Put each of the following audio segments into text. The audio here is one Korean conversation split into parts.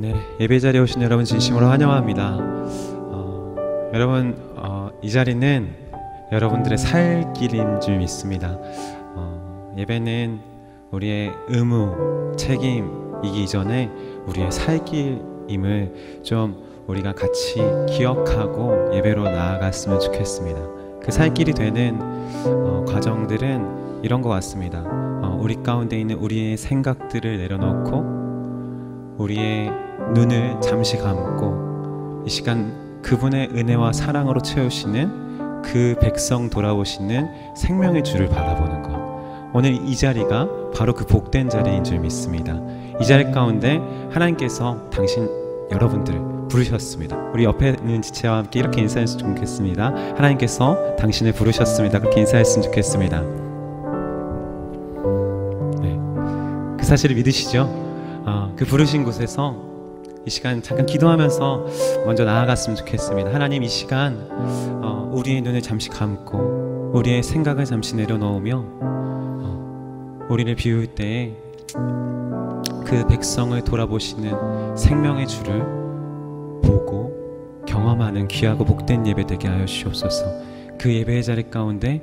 네, 예배 자리에 오신 여러분 진심으로 환영합니다. 어, 여러분 어, 이 자리는 여러분들의 살 길인 줄 믿습니다. 어, 예배는 우리의 의무, 책임이기 이전에 우리의 살 길임을 좀 우리가 같이 기억하고 예배로 나아갔으면 좋겠습니다. 그 살 길이 되는 어, 과정들은 이런 것 같습니다. 어, 우리 가운데 있는 우리의 생각들을 내려놓고 우리의 눈을 잠시 감고 이 시간 그분의 은혜와 사랑으로 채우시는 그 백성 돌아오시는 생명의 주를 바라보는 것. 오늘 이 자리가 바로 그 복된 자리인 줄 믿습니다. 이 자리 가운데 하나님께서 당신 여러분들을 부르셨습니다. 우리 옆에 있는 지체와 함께 이렇게 인사했으면 좋겠습니다. 하나님께서 당신을 부르셨습니다. 그렇게 인사했으면 좋겠습니다. 네, 그 사실을 믿으시죠? 어, 그 부르신 곳에서 이 시간 잠깐 기도하면서 먼저 나아갔으면 좋겠습니다. 하나님 이 시간 어, 우리의 눈을 잠시 감고 우리의 생각을 잠시 내려놓으며 어, 우리를 비울 때에 그 백성을 돌아보시는 생명의 주를 보고 경험하는 귀하고 복된 예배 되게 하여 주시옵소서. 그 예배의 자리 가운데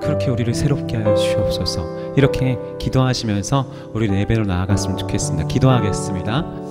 그렇게 우리를 새롭게 하여 주시옵소서. 이렇게 기도하시면서 우리 예배로 나아갔으면 좋겠습니다. 기도하겠습니다.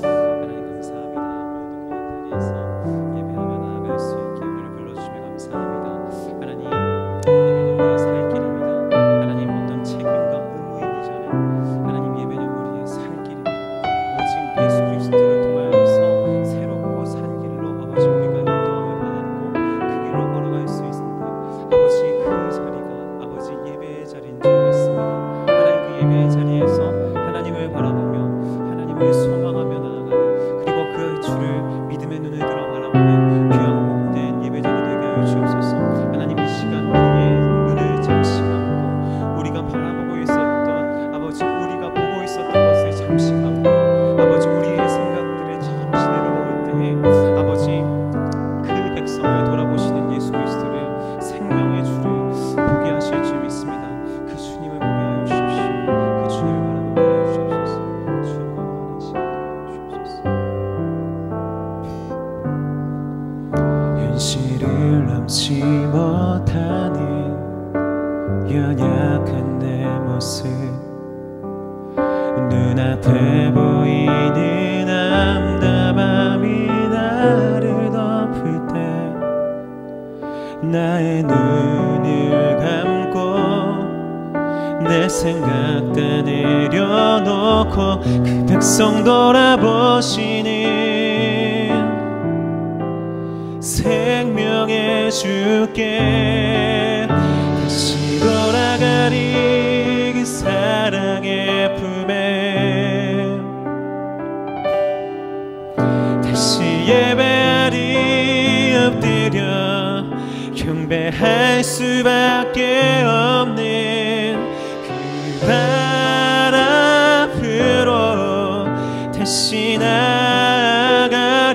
다시 나아가리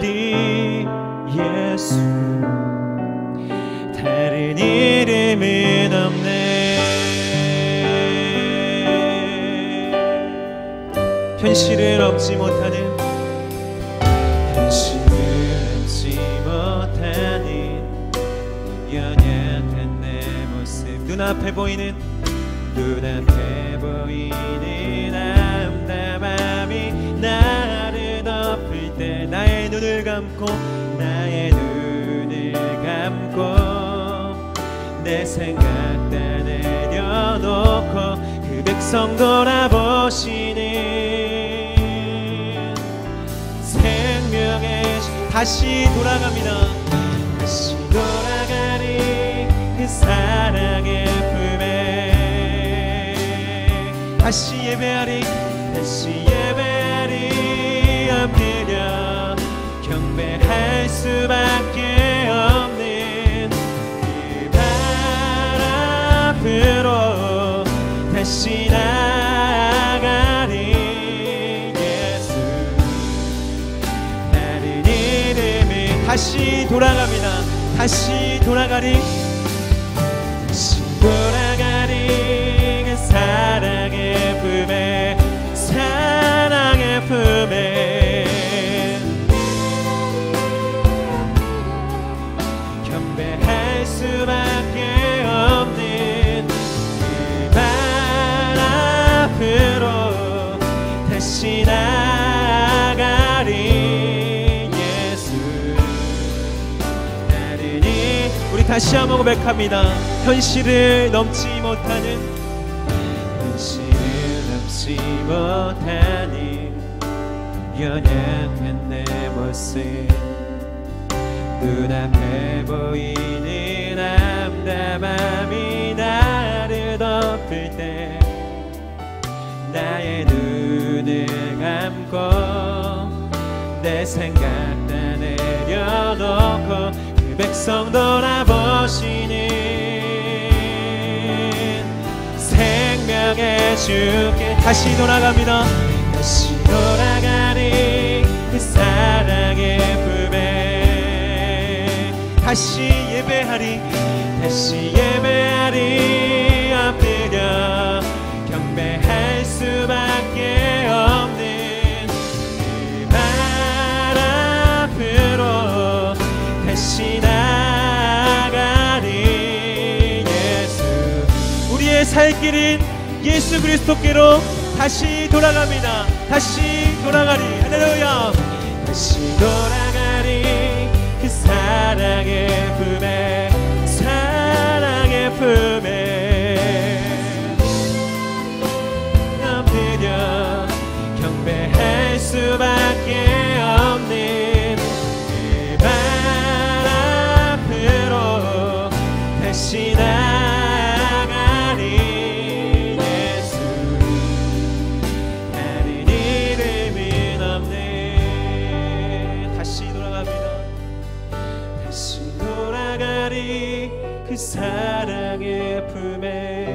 예수. 다른 이름은 없네. 현실을 얻지 못하는 현실을 얻지 못하는 연약한 내 모습. 눈앞에 보이는 눈앞에 보이는 나의 눈을 감고 나의 눈을 감고 내 생각 다 내려놓고 그 백성 돌아보시는 생명의 주- 다시 돌아갑니다. 다시 돌아가리 그 사랑의 품에. 다시 예배하리. 다시 예배하리 수밖에 없는 그 발 앞으로 다시 나아가리 예수. 다른 이름이 다시 돌아갑니다. 다시 돌아가리. 다시 돌아가리. 그 사랑의 품에 사랑의 품 다시 한번 고백합니다. 현실을 넘지 못하는 현실을 넘지 못하니 연약한 내 모습. 눈앞에 보이는 암담함이 나를 덮을 때 나의 눈을 감고 내 생각 다 내려놓고 그 백성 돌아보시는 생명의 주께 다시 돌아갑니다. 다시 돌아가니 그 사랑의 품에 다시 예배하리 다시 예배하리 살 길은 예수 그리스도께로 다시 돌아갑니다. 다시 돌아가리. 할렐루야. 다시 돌아가리. 그 사랑의 품에 사랑의 품에. 엎드려 경배할 수밖에 그 사랑의 품에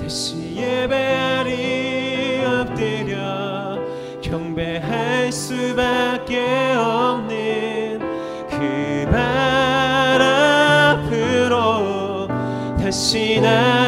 다시 예배하리 엎드려 경배할 수밖에 없는 그 발 앞으로 다시 나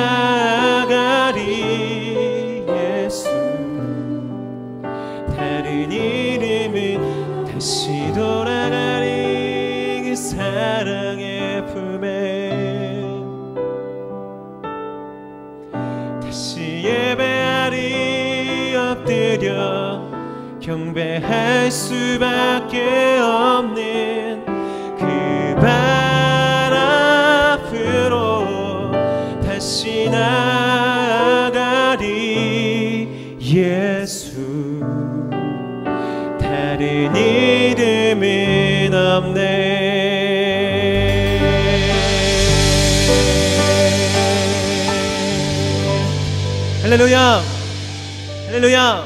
할 수밖에 없는 그 발 앞으로 다시 나가리 예수. 다른 이름은 없네. 할렐루야. 할렐루야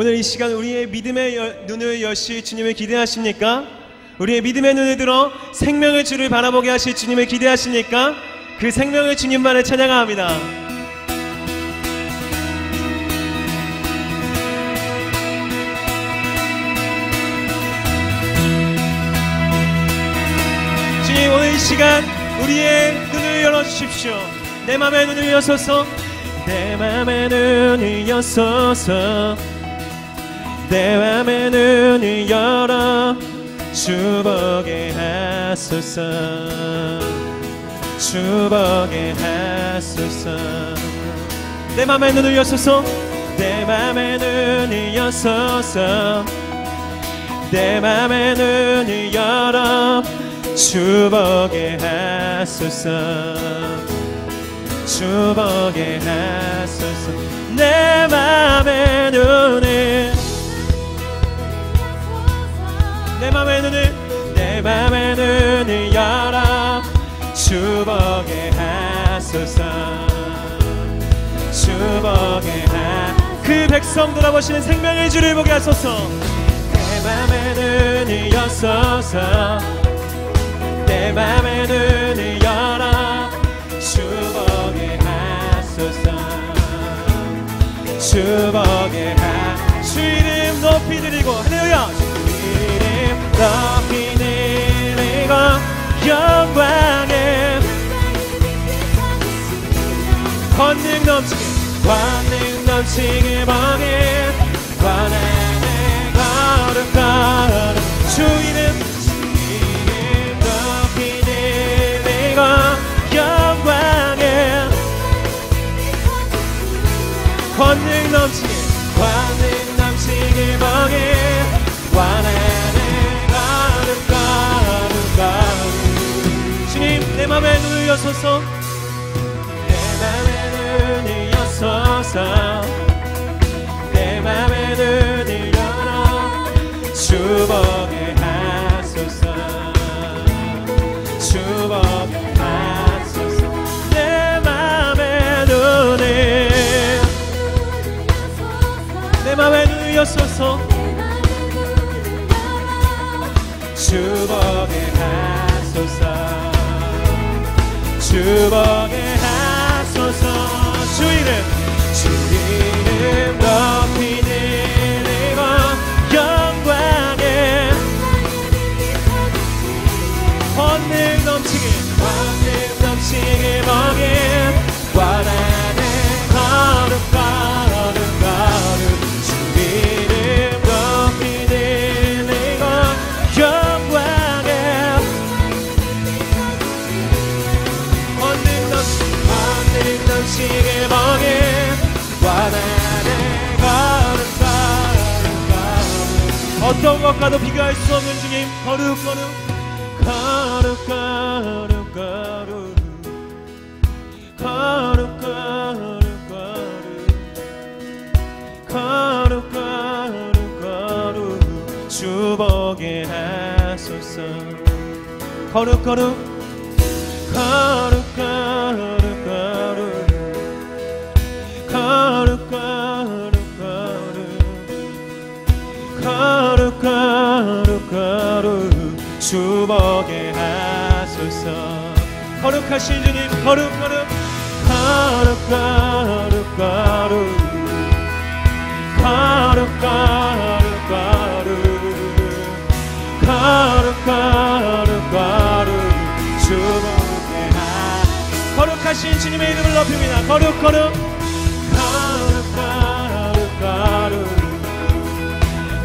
오늘 이 시간 우리의 믿음의 여- 눈을 여실 주님을 기대하십니까? 우리의 믿음의 눈을 들어 생명의 주를 바라보게 하실 주님을 기대하십니까? 그 생명의 주님만을 찬양합니다 주님 오늘 이 시간 우리의 눈을 열어주십시오 내 맘의 눈을 여소서 내 맘의 눈을 여소서 내 맘의 눈을 열어 주보게 하소서. 주보게 하소서. 내 맘의 눈을 여소서. 내 맘의 눈을 여소서. 내 맘의 눈을 열어 주보게 하소서. 주보게 하소서. 내 맘의 눈을 내 맘의 눈을 내 맘의 눈을 열어 주보게 하소서. 주보게 하그 백성 돌아보시는 생명의 주를 보게 하소서. 내 맘의 눈을 여소서. 내 맘의 눈을 열어 주보게 하소서. 주보게 이름 높이 드리고 할렐루야 너희는 내가 영광에 권능 넘치게 권능 넘치게 방해. 관행에 거룩한 주 이름 너희는 내가 영광에 권능 넘치게 권능 넘치게 방해. 광에 여소서. 내 맘에 여소서. 내 맘에 눈을 열어 주복에 하소서 주복에 하소서 내 맘에 눈을 내 맘에 여소서 주복에 어떤 것과도 비교할 수 없는 주님 거룩 거룩. 거룩 거룩 거룩. 거룩 거룩 거룩. 거룩 거룩 거룩. 주복에 하소서. 거룩 거룩 거룩하신 주님 거룩 거룩 거룩 거룩 거룩 거룩 거룩 거룩 거룩 거룩 거룩 주복에 하 거룩하신 주님의 이름을 높입니다. 거룩 거룩.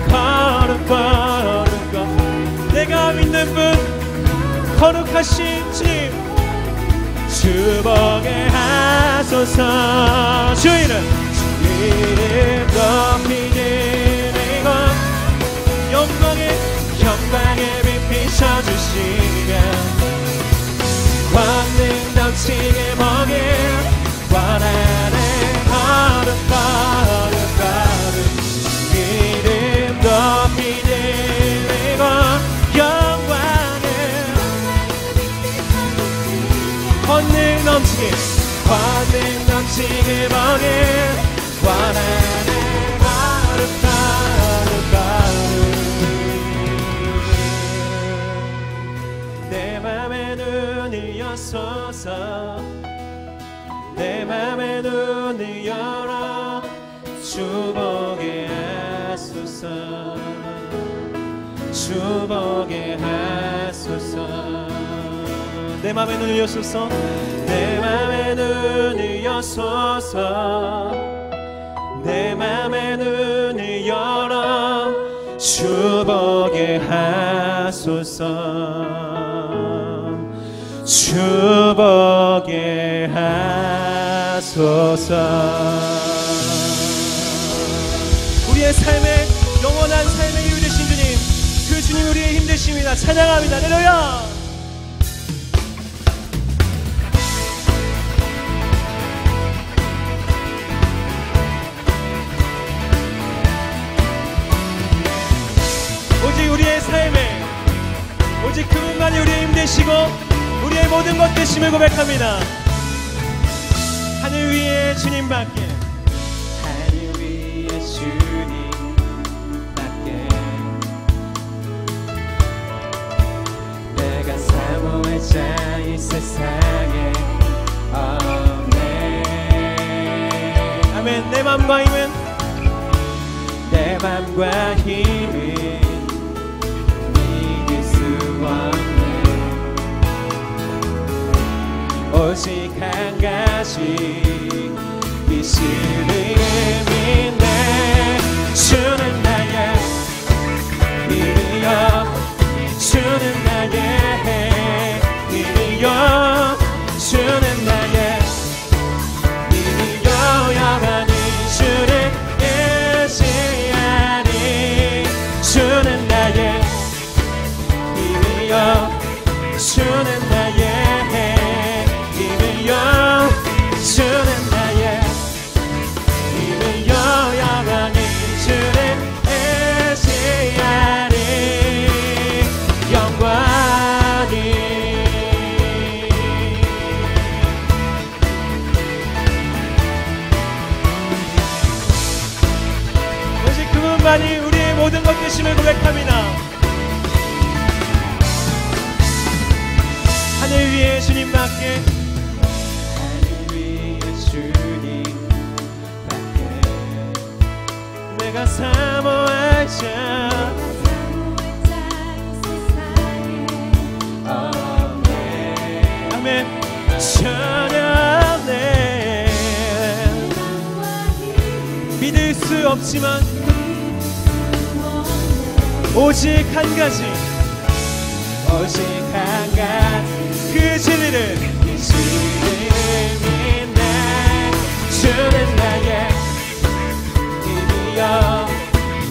거룩 거룩 내가 믿는 분 거룩하신 주님 주복에 하소서. 주 이름 주 이름 높이 드리고 영광에 영광에 빛 비춰주시며 권능 넘치게 원하는 거룩 거룩 넘치게 권능 넘치게 원하는 거룩 거룩 거룩 내 맘에 눈을 여소서 내 맘에 눈을 열어 주복에 하소서 주복에 하소서. 내 맘에 눈을 여소서 내 맘에 눈을 여소서. 내 맘에 눈을 열어 주복에 하소서. 주복에 하소서. 우리의 삶의 영원한 삶의 이유 되신 주님 그 주님 우리의 힘 되십니다. 찬양합니다. 할렐루야 오직 우리의 삶에 오직 그분만이 우리의 힘 되시고 우리의 모든 것 되심을 고백합니다. 하늘 위에 주님밖에 하늘 위에 주님밖에. 내가 사모할 자이 세상에 없네. 아멘. 내 맘과 힘은? 내 맘과 힘은 오직 한 가지 이시를 믿네 주는 나의 이리여. 주는 나의 이리여. 주는 없지만 오직 한 가지 오직 한 가지. 그 진리를 그 진리를 주는 나의 힘이여.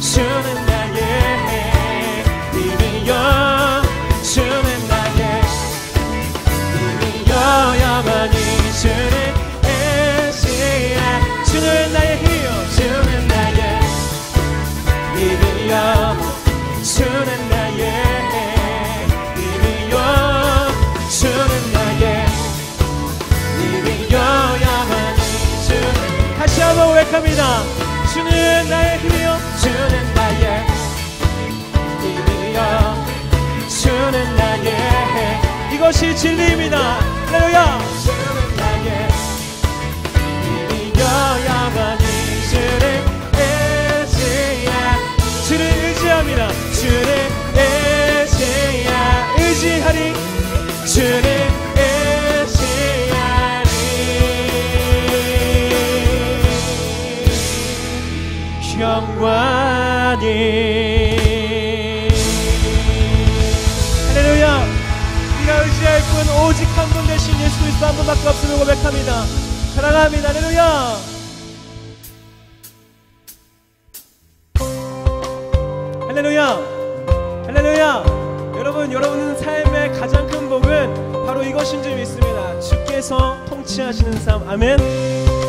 주는 고백합니다. 주는 나의 힘이여 주는 나의 힘이여 주는 나의 이것이 진리입니다. 할렐루야. 주는 나의 힘이여 영원히 주를 의지야 주를 의지합니다. 주를 의지야 의지하리. 주를 영원히 할렐루야. 우리가 의지할 분 오직 한분 되신 예수 그리스도 한 분밖에 없음을 고백합니다. 사랑합니다. 할렐루야. 할렐루야. 할렐루야. 여러분 여러분 삶의 가장 큰 복은 바로 이것인 줄 믿습니다. 주께서 통치하시는 삶. 아멘.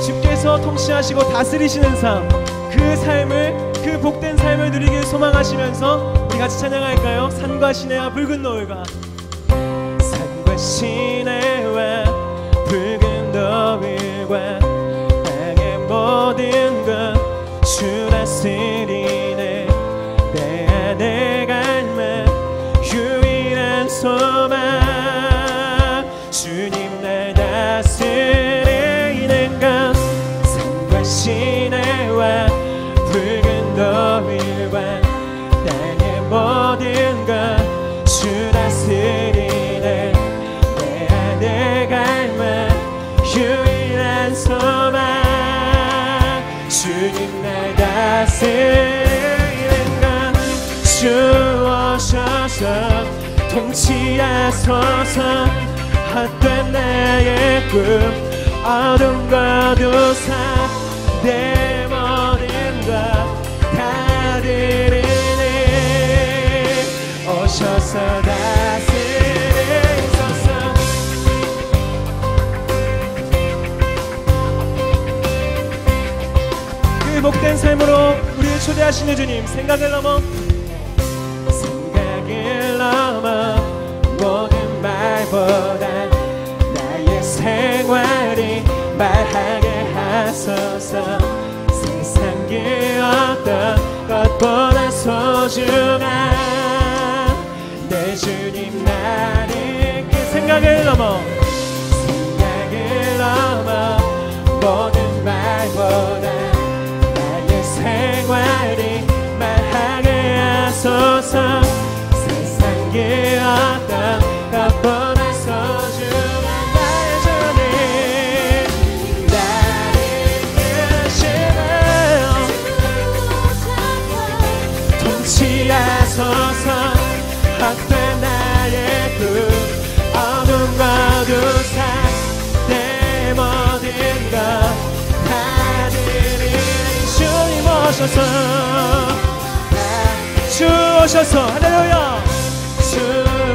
주께서 통치하시고 다스리시는 삶 그 삶을 그 복된 삶을 누리길 소망하시면서 우리 같이 찬양할까요? 산과 시내와 붉은 노을과. 산과 시내와 붉은 너울과. 땅의 모든 것주 다스 다스리는 것 주오셔서 통치하소서 헛된 나의 꿈 어둠 거두사 내 모든 것다 드리니 오셔서 다스리소서. 그 복된 삶으로 초대하시는 주님. 생각을 넘어. 생각을 넘어. 모든 말보다 나의 생활이 말하게 하소서. 세상 그 어떤 것보다 소중한 내 주님 나를 그 생각을 넘어 하소서 세상 그 어떤 것보다 소중한 나의 주님 나를 계시네요. 통치하소서 헛된 나의 꿈 어둠 거두사 내 모든 것다 드리니 주님 오셔서 주 오셔서 할렐루야. 주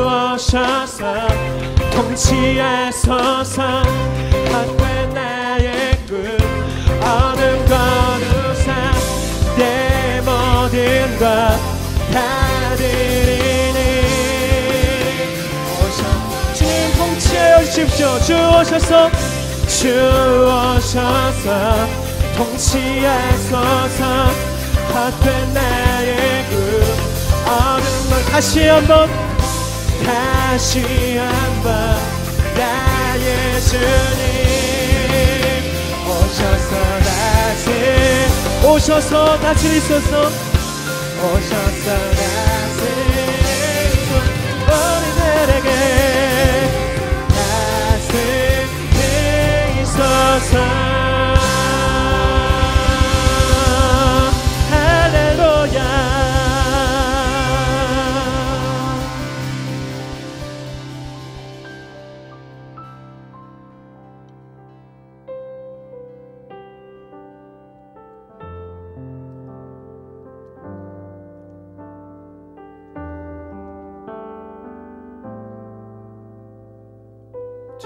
오셔서 통치하소서 헛된 나의 꿈 어둠 거두사 내 모든 것다 드리니. 오셔 주님 통치하여 주십시오. 주 오셔서 주 오셔서 통치하소서 헛된 나의 꿈 다시 한번 다시 한번 나의 주님. 오셔서 다시 오셔서 다스리소서. 오셔서 다스리소서 우리들에게 다스리소서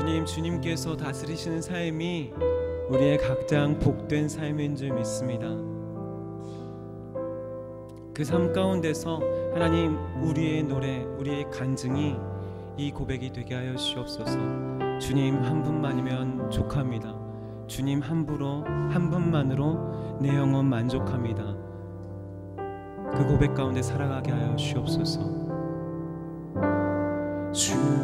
주님, 주님께서 다스리시는 삶이 우리의 각장 복된 삶인 줄 믿습니다. 그 삶 가운데서 하나님 우리의 노래, 우리의 간증이 이 고백이 되게 하여 주옵소서. 주님 한 분만이면 족합니다. 주님 한 분으로 한 분만으로 내 영혼 만족합니다. 그 고백 가운데 살아가게 하여 주옵소서. 주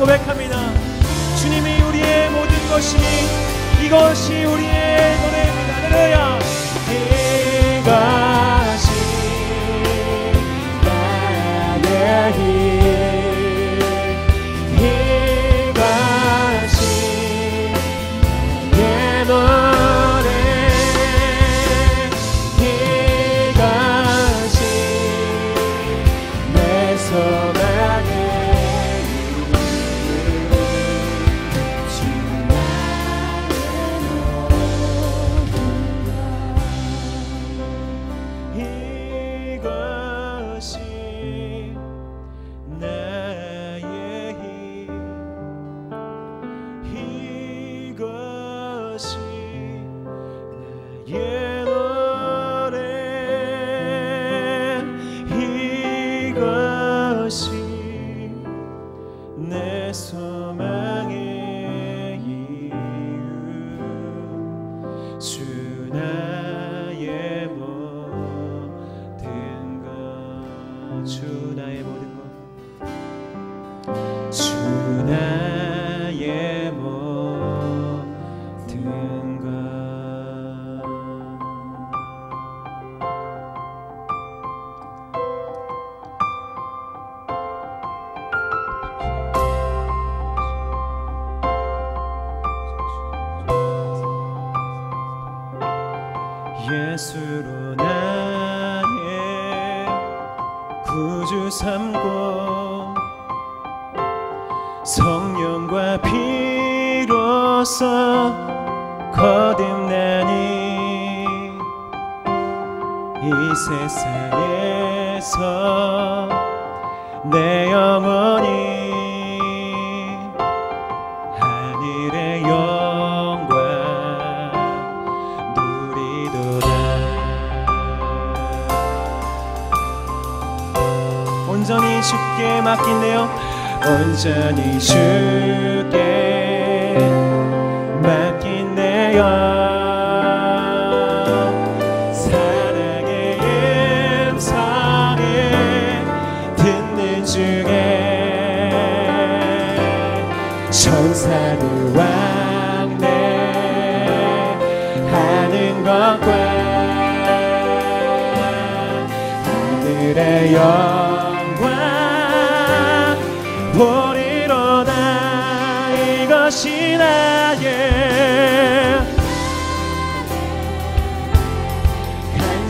고백합니다. 주님이 우리의 모든 것이니 이것이 우리의 노래입니다. 할렐루야.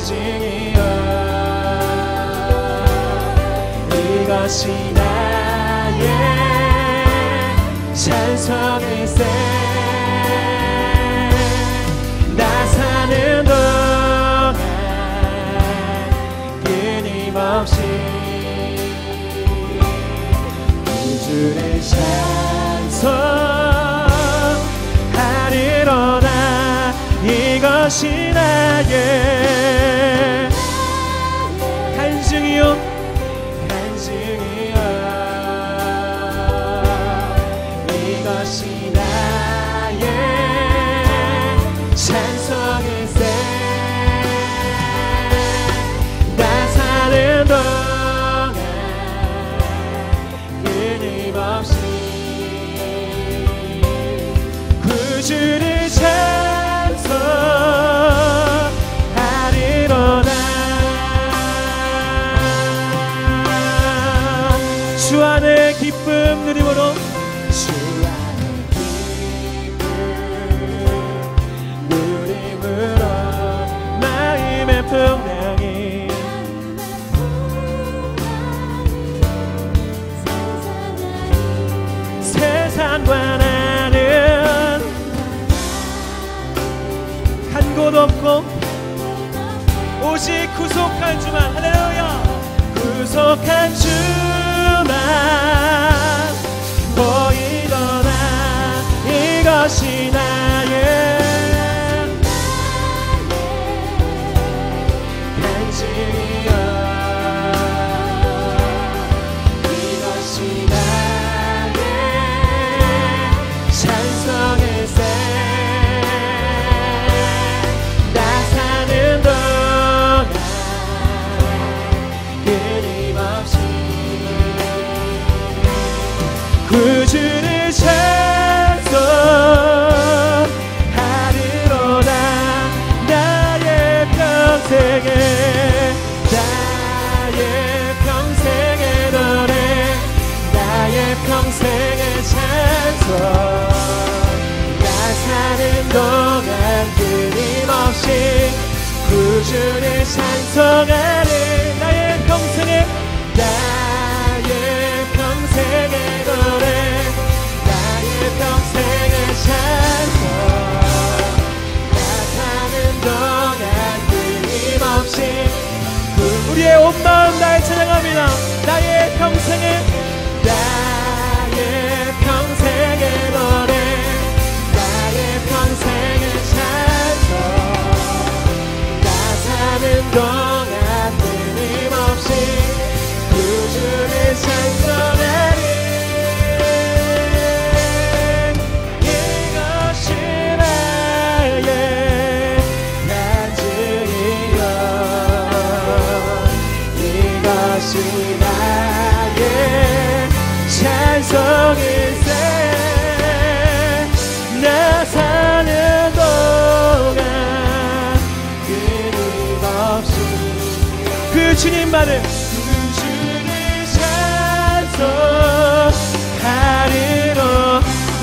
간증이여 이것이 나의 찬성일세. 나 사는 동안 끊임없이 그 주를 찬 다시 나에게. 구속한 주만 할렐루야. 구속한 주만 보이더라 이것이 나의 주를 찬송하리 나의 평생의 나의 평생의 노래 나의 평생의 찬송. 나 사는 동안 끊임없이 우리의 온 마음 나의 찬양합니다. 나의 평생의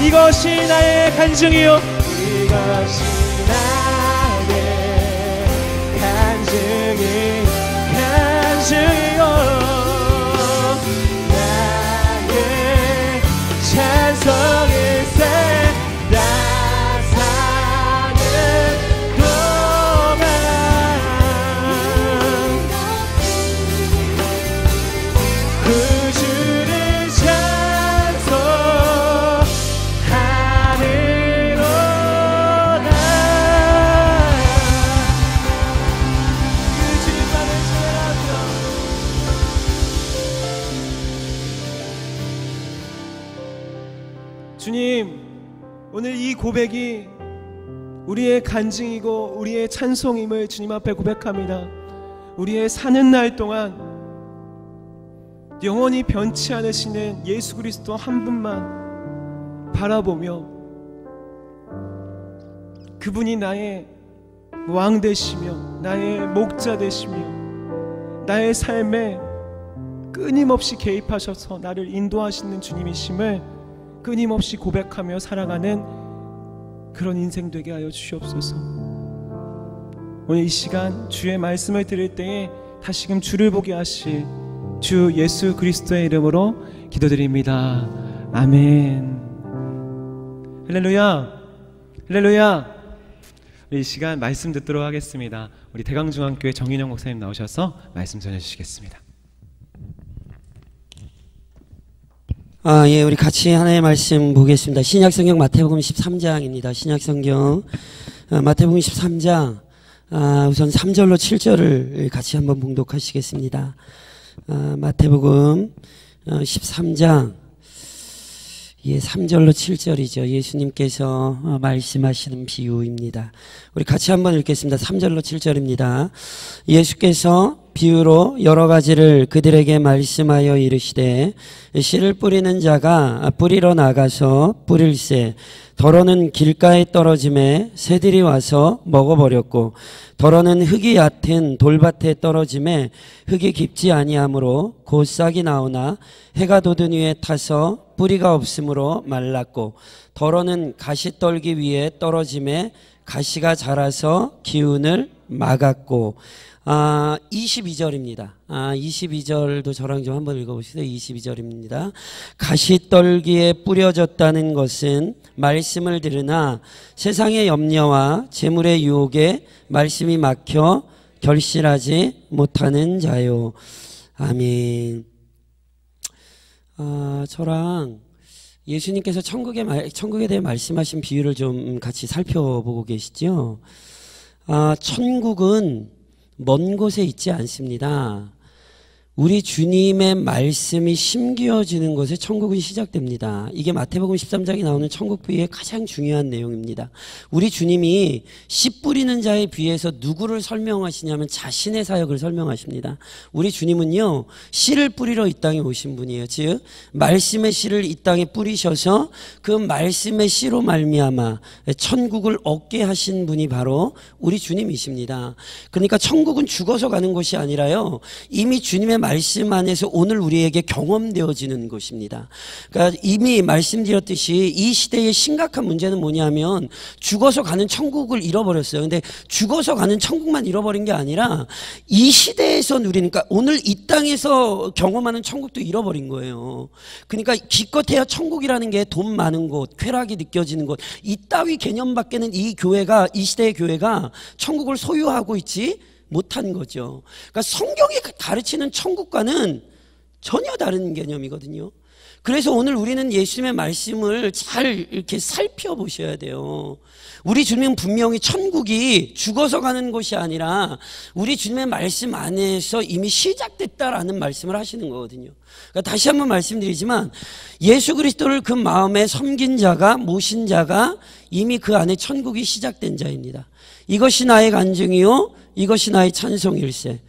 이것이 나의 간증이요. 이것이 나의 간증이 간증이 고백이 우리의 간증이고 우리의 찬송임을 주님 앞에 고백합니다. 우리의 사는 날 동안 영원히 변치 않으시는 예수 그리스도 한 분만 바라보며 그분이 나의 왕 되시며 나의 목자 되시며 나의 삶에 끊임없이 개입하셔서 나를 인도하시는 주님이심을 끊임없이 고백하며 살아가는 그런 인생 되게 하여 주시옵소서. 오늘 이 시간 주의 말씀을 들을 때에 다시금 주를 보게 하실 주 예수 그리스도의 이름으로 기도드립니다. 아멘. 할렐루야. 할렐루야. 이 시간 말씀 듣도록 하겠습니다. 우리 대강중앙교회 정인영 목사님 나오셔서 말씀 전해 주시겠습니다. 아, 예, 우리 같이 하나의 말씀 보겠습니다. 신약성경 마태복음 13장입니다. 신약성경 아, 마태복음 13장 아, 우선 3절로 7절을 같이 한번 봉독하시겠습니다. 아, 마태복음 어, 13장 예, 3절로 7절이죠. 예수님께서 어, 말씀하시는 비유입니다. 우리 같이 한번 읽겠습니다. 3절로 7절입니다. 예수께서 비유로 여러 가지를 그들에게 말씀하여 이르시되 씨를 뿌리는 자가 뿌리러 나가서 뿌릴새 더러는 길가에 떨어짐에 새들이 와서 먹어버렸고 더러는 흙이 얕은 돌밭에 떨어짐에 흙이 깊지 아니하므로 곧 싹이 나오나 해가 돋은 위에 타서 뿌리가 없으므로 말랐고 더러는 가시 떨기 위에 떨어짐에 가시가 자라서 기운을 막았고 아, 22절입니다. 아, 22절도 저랑 좀 한번 읽어보시죠. 22절입니다. 가시떨기에 뿌려졌다는 것은 말씀을 들으나 세상의 염려와 재물의 유혹에 말씀이 막혀 결실하지 못하는 자요. 아멘. 아, 저랑 예수님께서 천국에 말, 천국에 대해 말씀하신 비유를 좀 같이 살펴보고 계시죠. 아, 천국은 먼 곳에 있지 않습니다. 우리 주님의 말씀이 심기어지는 곳에 천국은 시작됩니다. 이게 마태복음 13장에 나오는 천국 비유의 가장 중요한 내용입니다. 우리 주님이 씨 뿌리는 자에 비해서 누구를 설명하시냐면 자신의 사역을 설명하십니다. 우리 주님은요, 씨를 뿌리러 이 땅에 오신 분이에요. 즉, 말씀의 씨를 이 땅에 뿌리셔서 그 말씀의 씨로 말미암아 천국을 얻게 하신 분이 바로 우리 주님이십니다. 그러니까 천국은 죽어서 가는 곳이 아니라요, 이미 주님의 말씀 안에서 오늘 우리에게 경험되어지는 것입니다. 그러니까 이미 말씀드렸듯이 이 시대의 심각한 문제는 뭐냐면 죽어서 가는 천국을 잃어버렸어요. 근데 죽어서 가는 천국만 잃어버린 게 아니라 이 시대에서 누리니까 그러니까 오늘 이 땅에서 경험하는 천국도 잃어버린 거예요. 그러니까 기껏해야 천국이라는 게 돈 많은 곳, 쾌락이 느껴지는 곳, 이 따위 개념 밖에는 이 교회가 이 시대의 교회가 천국을 소유하고 있지 못한 거죠. 그러니까 성경이 가르치는 천국과는 전혀 다른 개념이거든요. 그래서 오늘 우리는 예수님의 말씀을 잘 이렇게 살펴보셔야 돼요. 우리 주님은 분명히 천국이 죽어서 가는 곳이 아니라 우리 주님의 말씀 안에서 이미 시작됐다라는 말씀을 하시는 거거든요. 그러니까 다시 한번 말씀드리지만 예수 그리스도를 그 마음에 섬긴 자가 모신 자가 이미 그 안에 천국이 시작된 자입니다. 이것이 나의 간증이요 이것이 나의 찬송일세.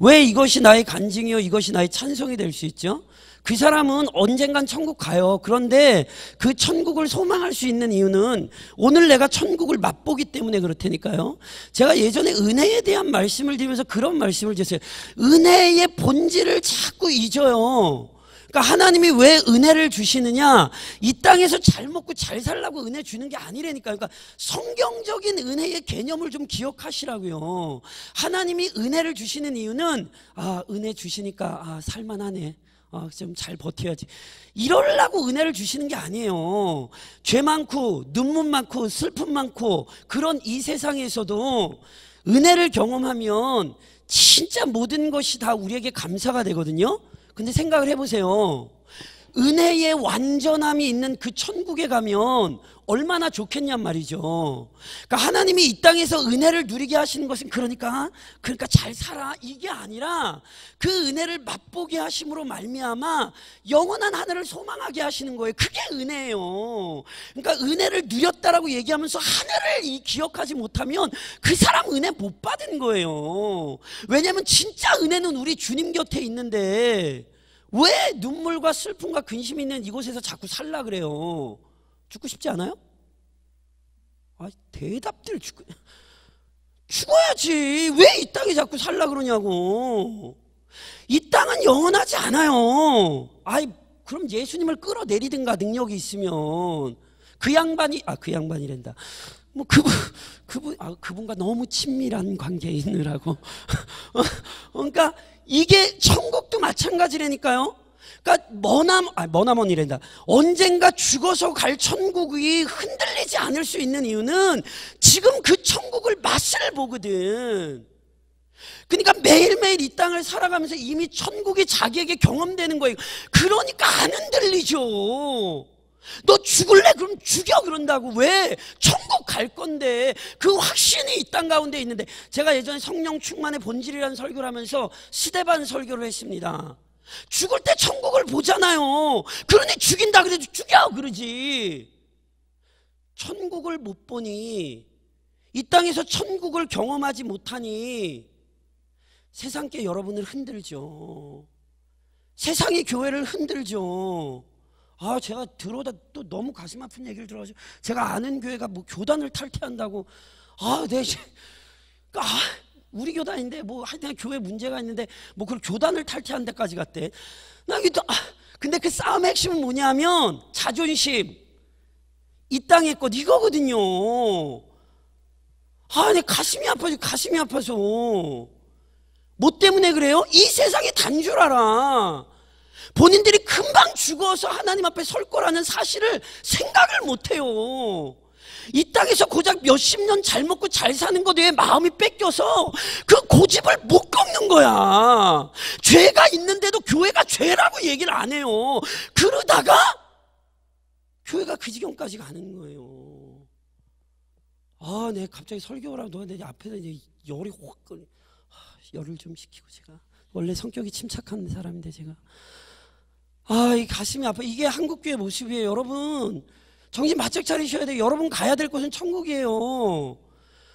왜 이것이 나의 간증이요 이것이 나의 찬송이 될 수 있죠? 그 사람은 언젠간 천국 가요. 그런데 그 천국을 소망할 수 있는 이유는 오늘 내가 천국을 맛보기 때문에 그렇다니까요. 제가 예전에 은혜에 대한 말씀을 드리면서 그런 말씀을 드렸어요. 은혜의 본질을 자꾸 잊어요. 그러니까 하나님이 왜 은혜를 주시느냐? 이 땅에서 잘 먹고 잘 살라고 은혜 주는 게 아니라니까요. 그러니까 성경적인 은혜의 개념을 좀 기억하시라고요. 하나님이 은혜를 주시는 이유는 아, 은혜 주시니까 아, 살만하네. 아, 좀 잘 버텨야지. 이럴라고 은혜를 주시는 게 아니에요. 죄 많고, 눈물 많고, 슬픔 많고, 그런 이 세상에서도 은혜를 경험하면 진짜 모든 것이 다 우리에게 감사가 되거든요. 근데 생각을 해보세요. 은혜의 완전함이 있는 그 천국에 가면 얼마나 좋겠냔 말이죠. 그러니까 하나님이 이 땅에서 은혜를 누리게 하시는 것은 그러니까 그러니까 잘 살아 이게 아니라 그 은혜를 맛보게 하심으로 말미암아 영원한 하늘을 소망하게 하시는 거예요. 그게 은혜예요. 그러니까 은혜를 누렸다라고 얘기하면서 하늘을 이 기억하지 못하면 그 사람 은혜 못 받은 거예요. 왜냐하면 진짜 은혜는 우리 주님 곁에 있는데 왜 눈물과 슬픔과 근심이 있는 이곳에서 자꾸 살라 그래요? 죽고 싶지 않아요? 아, 대답들 죽 죽어야지. 왜 이 땅에 자꾸 살라 그러냐고. 이 땅은 영원하지 않아요. 아이, 그럼 예수님을 끌어내리든가 능력이 있으면 그 양반이 아 그 양반이란다. 뭐 그분 그분 아 그분과 너무 친밀한 관계에 있느라고. 어, 그러니까 이게 천국도 마찬가지라니까요. 그러니까 머나먼 아 머나먼이란다. 언젠가 죽어서 갈 천국이 흔들리지 않을 수 있는 이유는 지금 그 천국을 맛을 보거든. 그러니까 매일매일 이 땅을 살아가면서 이미 천국이 자기에게 경험되는 거예요. 그러니까 안 흔들리죠. 너 죽을래? 그럼 죽여 그런다고 왜? 천국 갈 건데 그 확신이 이 땅 가운데 있는데 제가 예전에 성령 충만의 본질이라는 설교를 하면서 시대반 설교를 했습니다. 죽을 때 천국을 보잖아요. 그러니 죽인다 그래도 죽여 그러지. 천국을 못 보니 이 땅에서 천국을 경험하지 못하니 세상께 여러분을 흔들죠. 세상이 교회를 흔들죠. 아, 제가 들어오다 또 너무 가슴 아픈 얘기를 들어가지고 제가 아는 교회가 뭐 교단을 탈퇴한다고 아, 네. 아, 우리 교단인데 뭐 하여튼 교회 문제가 있는데 뭐 그걸 교단을 탈퇴한 데까지 갔대. 나또 아, 근데 그 싸움의 핵심은 뭐냐면 자존심. 이 땅의 것 이거거든요. 아, 내 가슴이 아파서 가슴이 아파서. 뭐 때문에 그래요? 이 세상이 단줄 알아. 본인들이 금방 죽어서 하나님 앞에 설 거라는 사실을 생각을 못 해요. 이 땅에서 고작 몇십 년 잘 먹고 잘 사는 것 외에 마음이 뺏겨서 그 고집을 못 꺾는 거야. 죄가 있는데도 교회가 죄라고 얘기를 안 해요. 그러다가 교회가 그 지경까지 가는 거예요. 아, 내 갑자기 설교를 하고 내 앞에서 이제 열이 확 끓. 열을 좀 식히고 제가 원래 성격이 침착한 사람인데 제가 아, 이 가슴이 아파. 이게 한국교회 모습이에요, 여러분. 정신 바짝 차리셔야 돼요. 여러분 가야 될 곳은 천국이에요.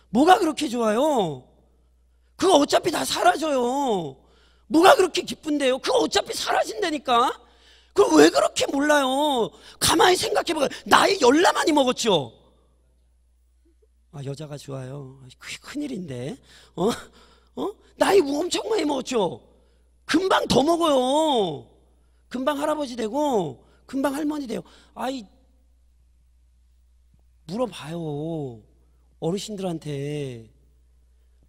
뭐가 그렇게 좋아요? 그거 어차피 다 사라져요. 뭐가 그렇게 기쁜데요? 그거 어차피 사라진다니까? 그걸 왜 그렇게 몰라요? 가만히 생각해봐요. 나이 열나 많이 먹었죠? 아, 여자가 좋아요. 그게 큰일인데. 어? 어? 나이 엄청 많이 먹었죠? 금방 더 먹어요. 금방 할아버지 되고 금방 할머니 돼요. 아이 물어봐요. 어르신들한테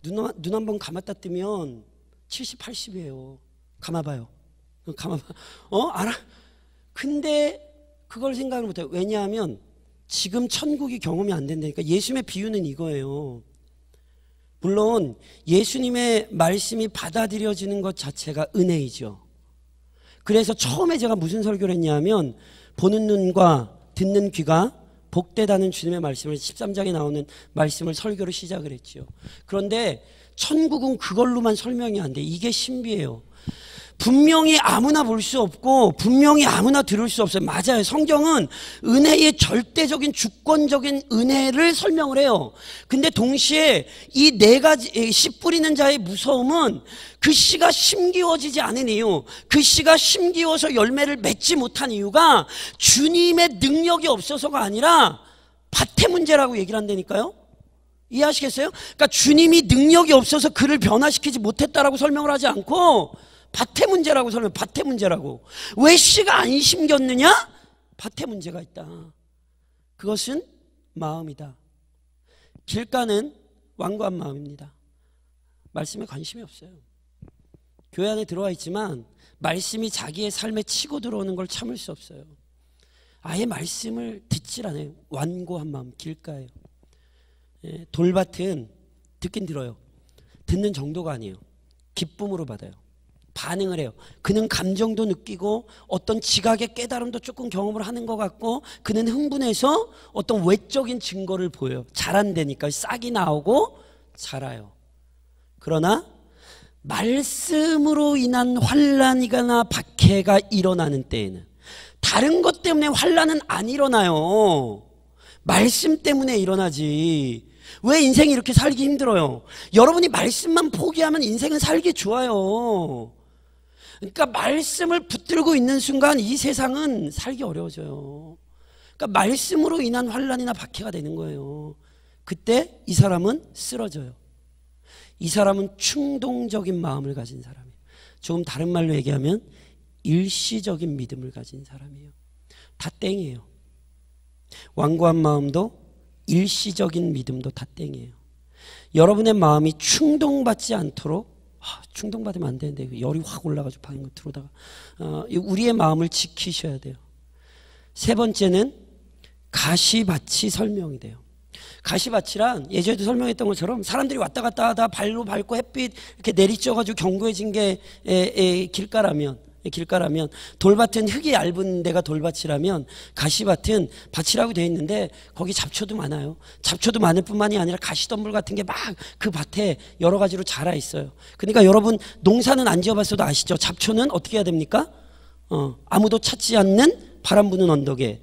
눈한 번 감았다 뜨면 70, 80이에요. 감아봐요. 감아봐. 어 알아? 근데 그걸 생각을 못해요. 왜냐하면 지금 천국이 경험이 안 된다니까. 예수님의 비유는 이거예요. 물론 예수님의 말씀이 받아들여지는 것 자체가 은혜이죠. 그래서 처음에 제가 무슨 설교를 했냐면 보는 눈과 듣는 귀가 복되다는 주님의 말씀을 13장에 나오는 말씀을 설교를 시작을 했죠. 그런데 천국은 그걸로만 설명이 안 돼. 이게 신비예요. 분명히 아무나 볼 수 없고 분명히 아무나 들을 수 없어요. 맞아요. 성경은 은혜의 절대적인 주권적인 은혜를 설명을 해요. 근데 동시에 이 네 가지 씨 뿌리는 자의 무서움은 그 씨가 심기워지지 않은 이유, 그 씨가 심기워서 열매를 맺지 못한 이유가 주님의 능력이 없어서가 아니라 밭의 문제라고 얘기를 한다니까요. 이해하시겠어요? 그러니까 주님이 능력이 없어서 그를 변화시키지 못했다라고 설명을 하지 않고 밭의 문제라고 설명, 밭의 문제라고. 왜 씨가 안 심겼느냐? 밭의 문제가 있다. 그것은 마음이다. 길가는 완고한 마음입니다. 말씀에 관심이 없어요. 교회 안에 들어와 있지만 말씀이 자기의 삶에 치고 들어오는 걸 참을 수 없어요. 아예 말씀을 듣질 않아요. 완고한 마음, 길가예요. 예, 돌밭은 듣긴 들어요. 듣는 정도가 아니에요. 기쁨으로 받아요. 반응을 해요. 그는 감정도 느끼고 어떤 지각의 깨달음도 조금 경험을 하는 것 같고 그는 흥분해서 어떤 외적인 증거를 보여요. 잘안되니까 싹이 나오고 자라요. 그러나 말씀으로 인한 환란이거나 박해가 일어나는 때에는 다른 것 때문에 환란은 안 일어나요. 말씀 때문에 일어나지. 왜 인생이 이렇게 살기 힘들어요? 여러분이 말씀만 포기하면 인생은 살기 좋아요. 그러니까 말씀을 붙들고 있는 순간 이 세상은 살기 어려워져요. 그러니까 말씀으로 인한 환란이나 박해가 되는 거예요. 그때 이 사람은 쓰러져요. 이 사람은 충동적인 마음을 가진 사람이에요. 조금 다른 말로 얘기하면 일시적인 믿음을 가진 사람이에요. 다 땡이에요. 완고한 마음도 일시적인 믿음도 다 땡이에요. 여러분의 마음이 충동받지 않도록 아, 충동받으면 안 되는데 열이 확 올라가지고 방에 들어오다가 어, 우리의 마음을 지키셔야 돼요. 세 번째는 가시밭이 설명이 돼요. 가시밭이란 예전에도 설명했던 것처럼 사람들이 왔다 갔다 하다 발로 밟고 햇빛 이렇게 내리쬐가지고 견고해진 게 에, 에, 길가라면 길가라면 돌밭은 흙이 얇은 데가 돌밭이라면 가시밭은 밭이라고 되어 있는데 거기 잡초도 많아요. 잡초도 많을 뿐만이 아니라 가시덤불 같은 게 막 그 밭에 여러 가지로 자라 있어요. 그러니까 여러분 농사는 안 지어봤어도 아시죠? 잡초는 어떻게 해야 됩니까? 어, 아무도 찾지 않는 바람 부는 언덕에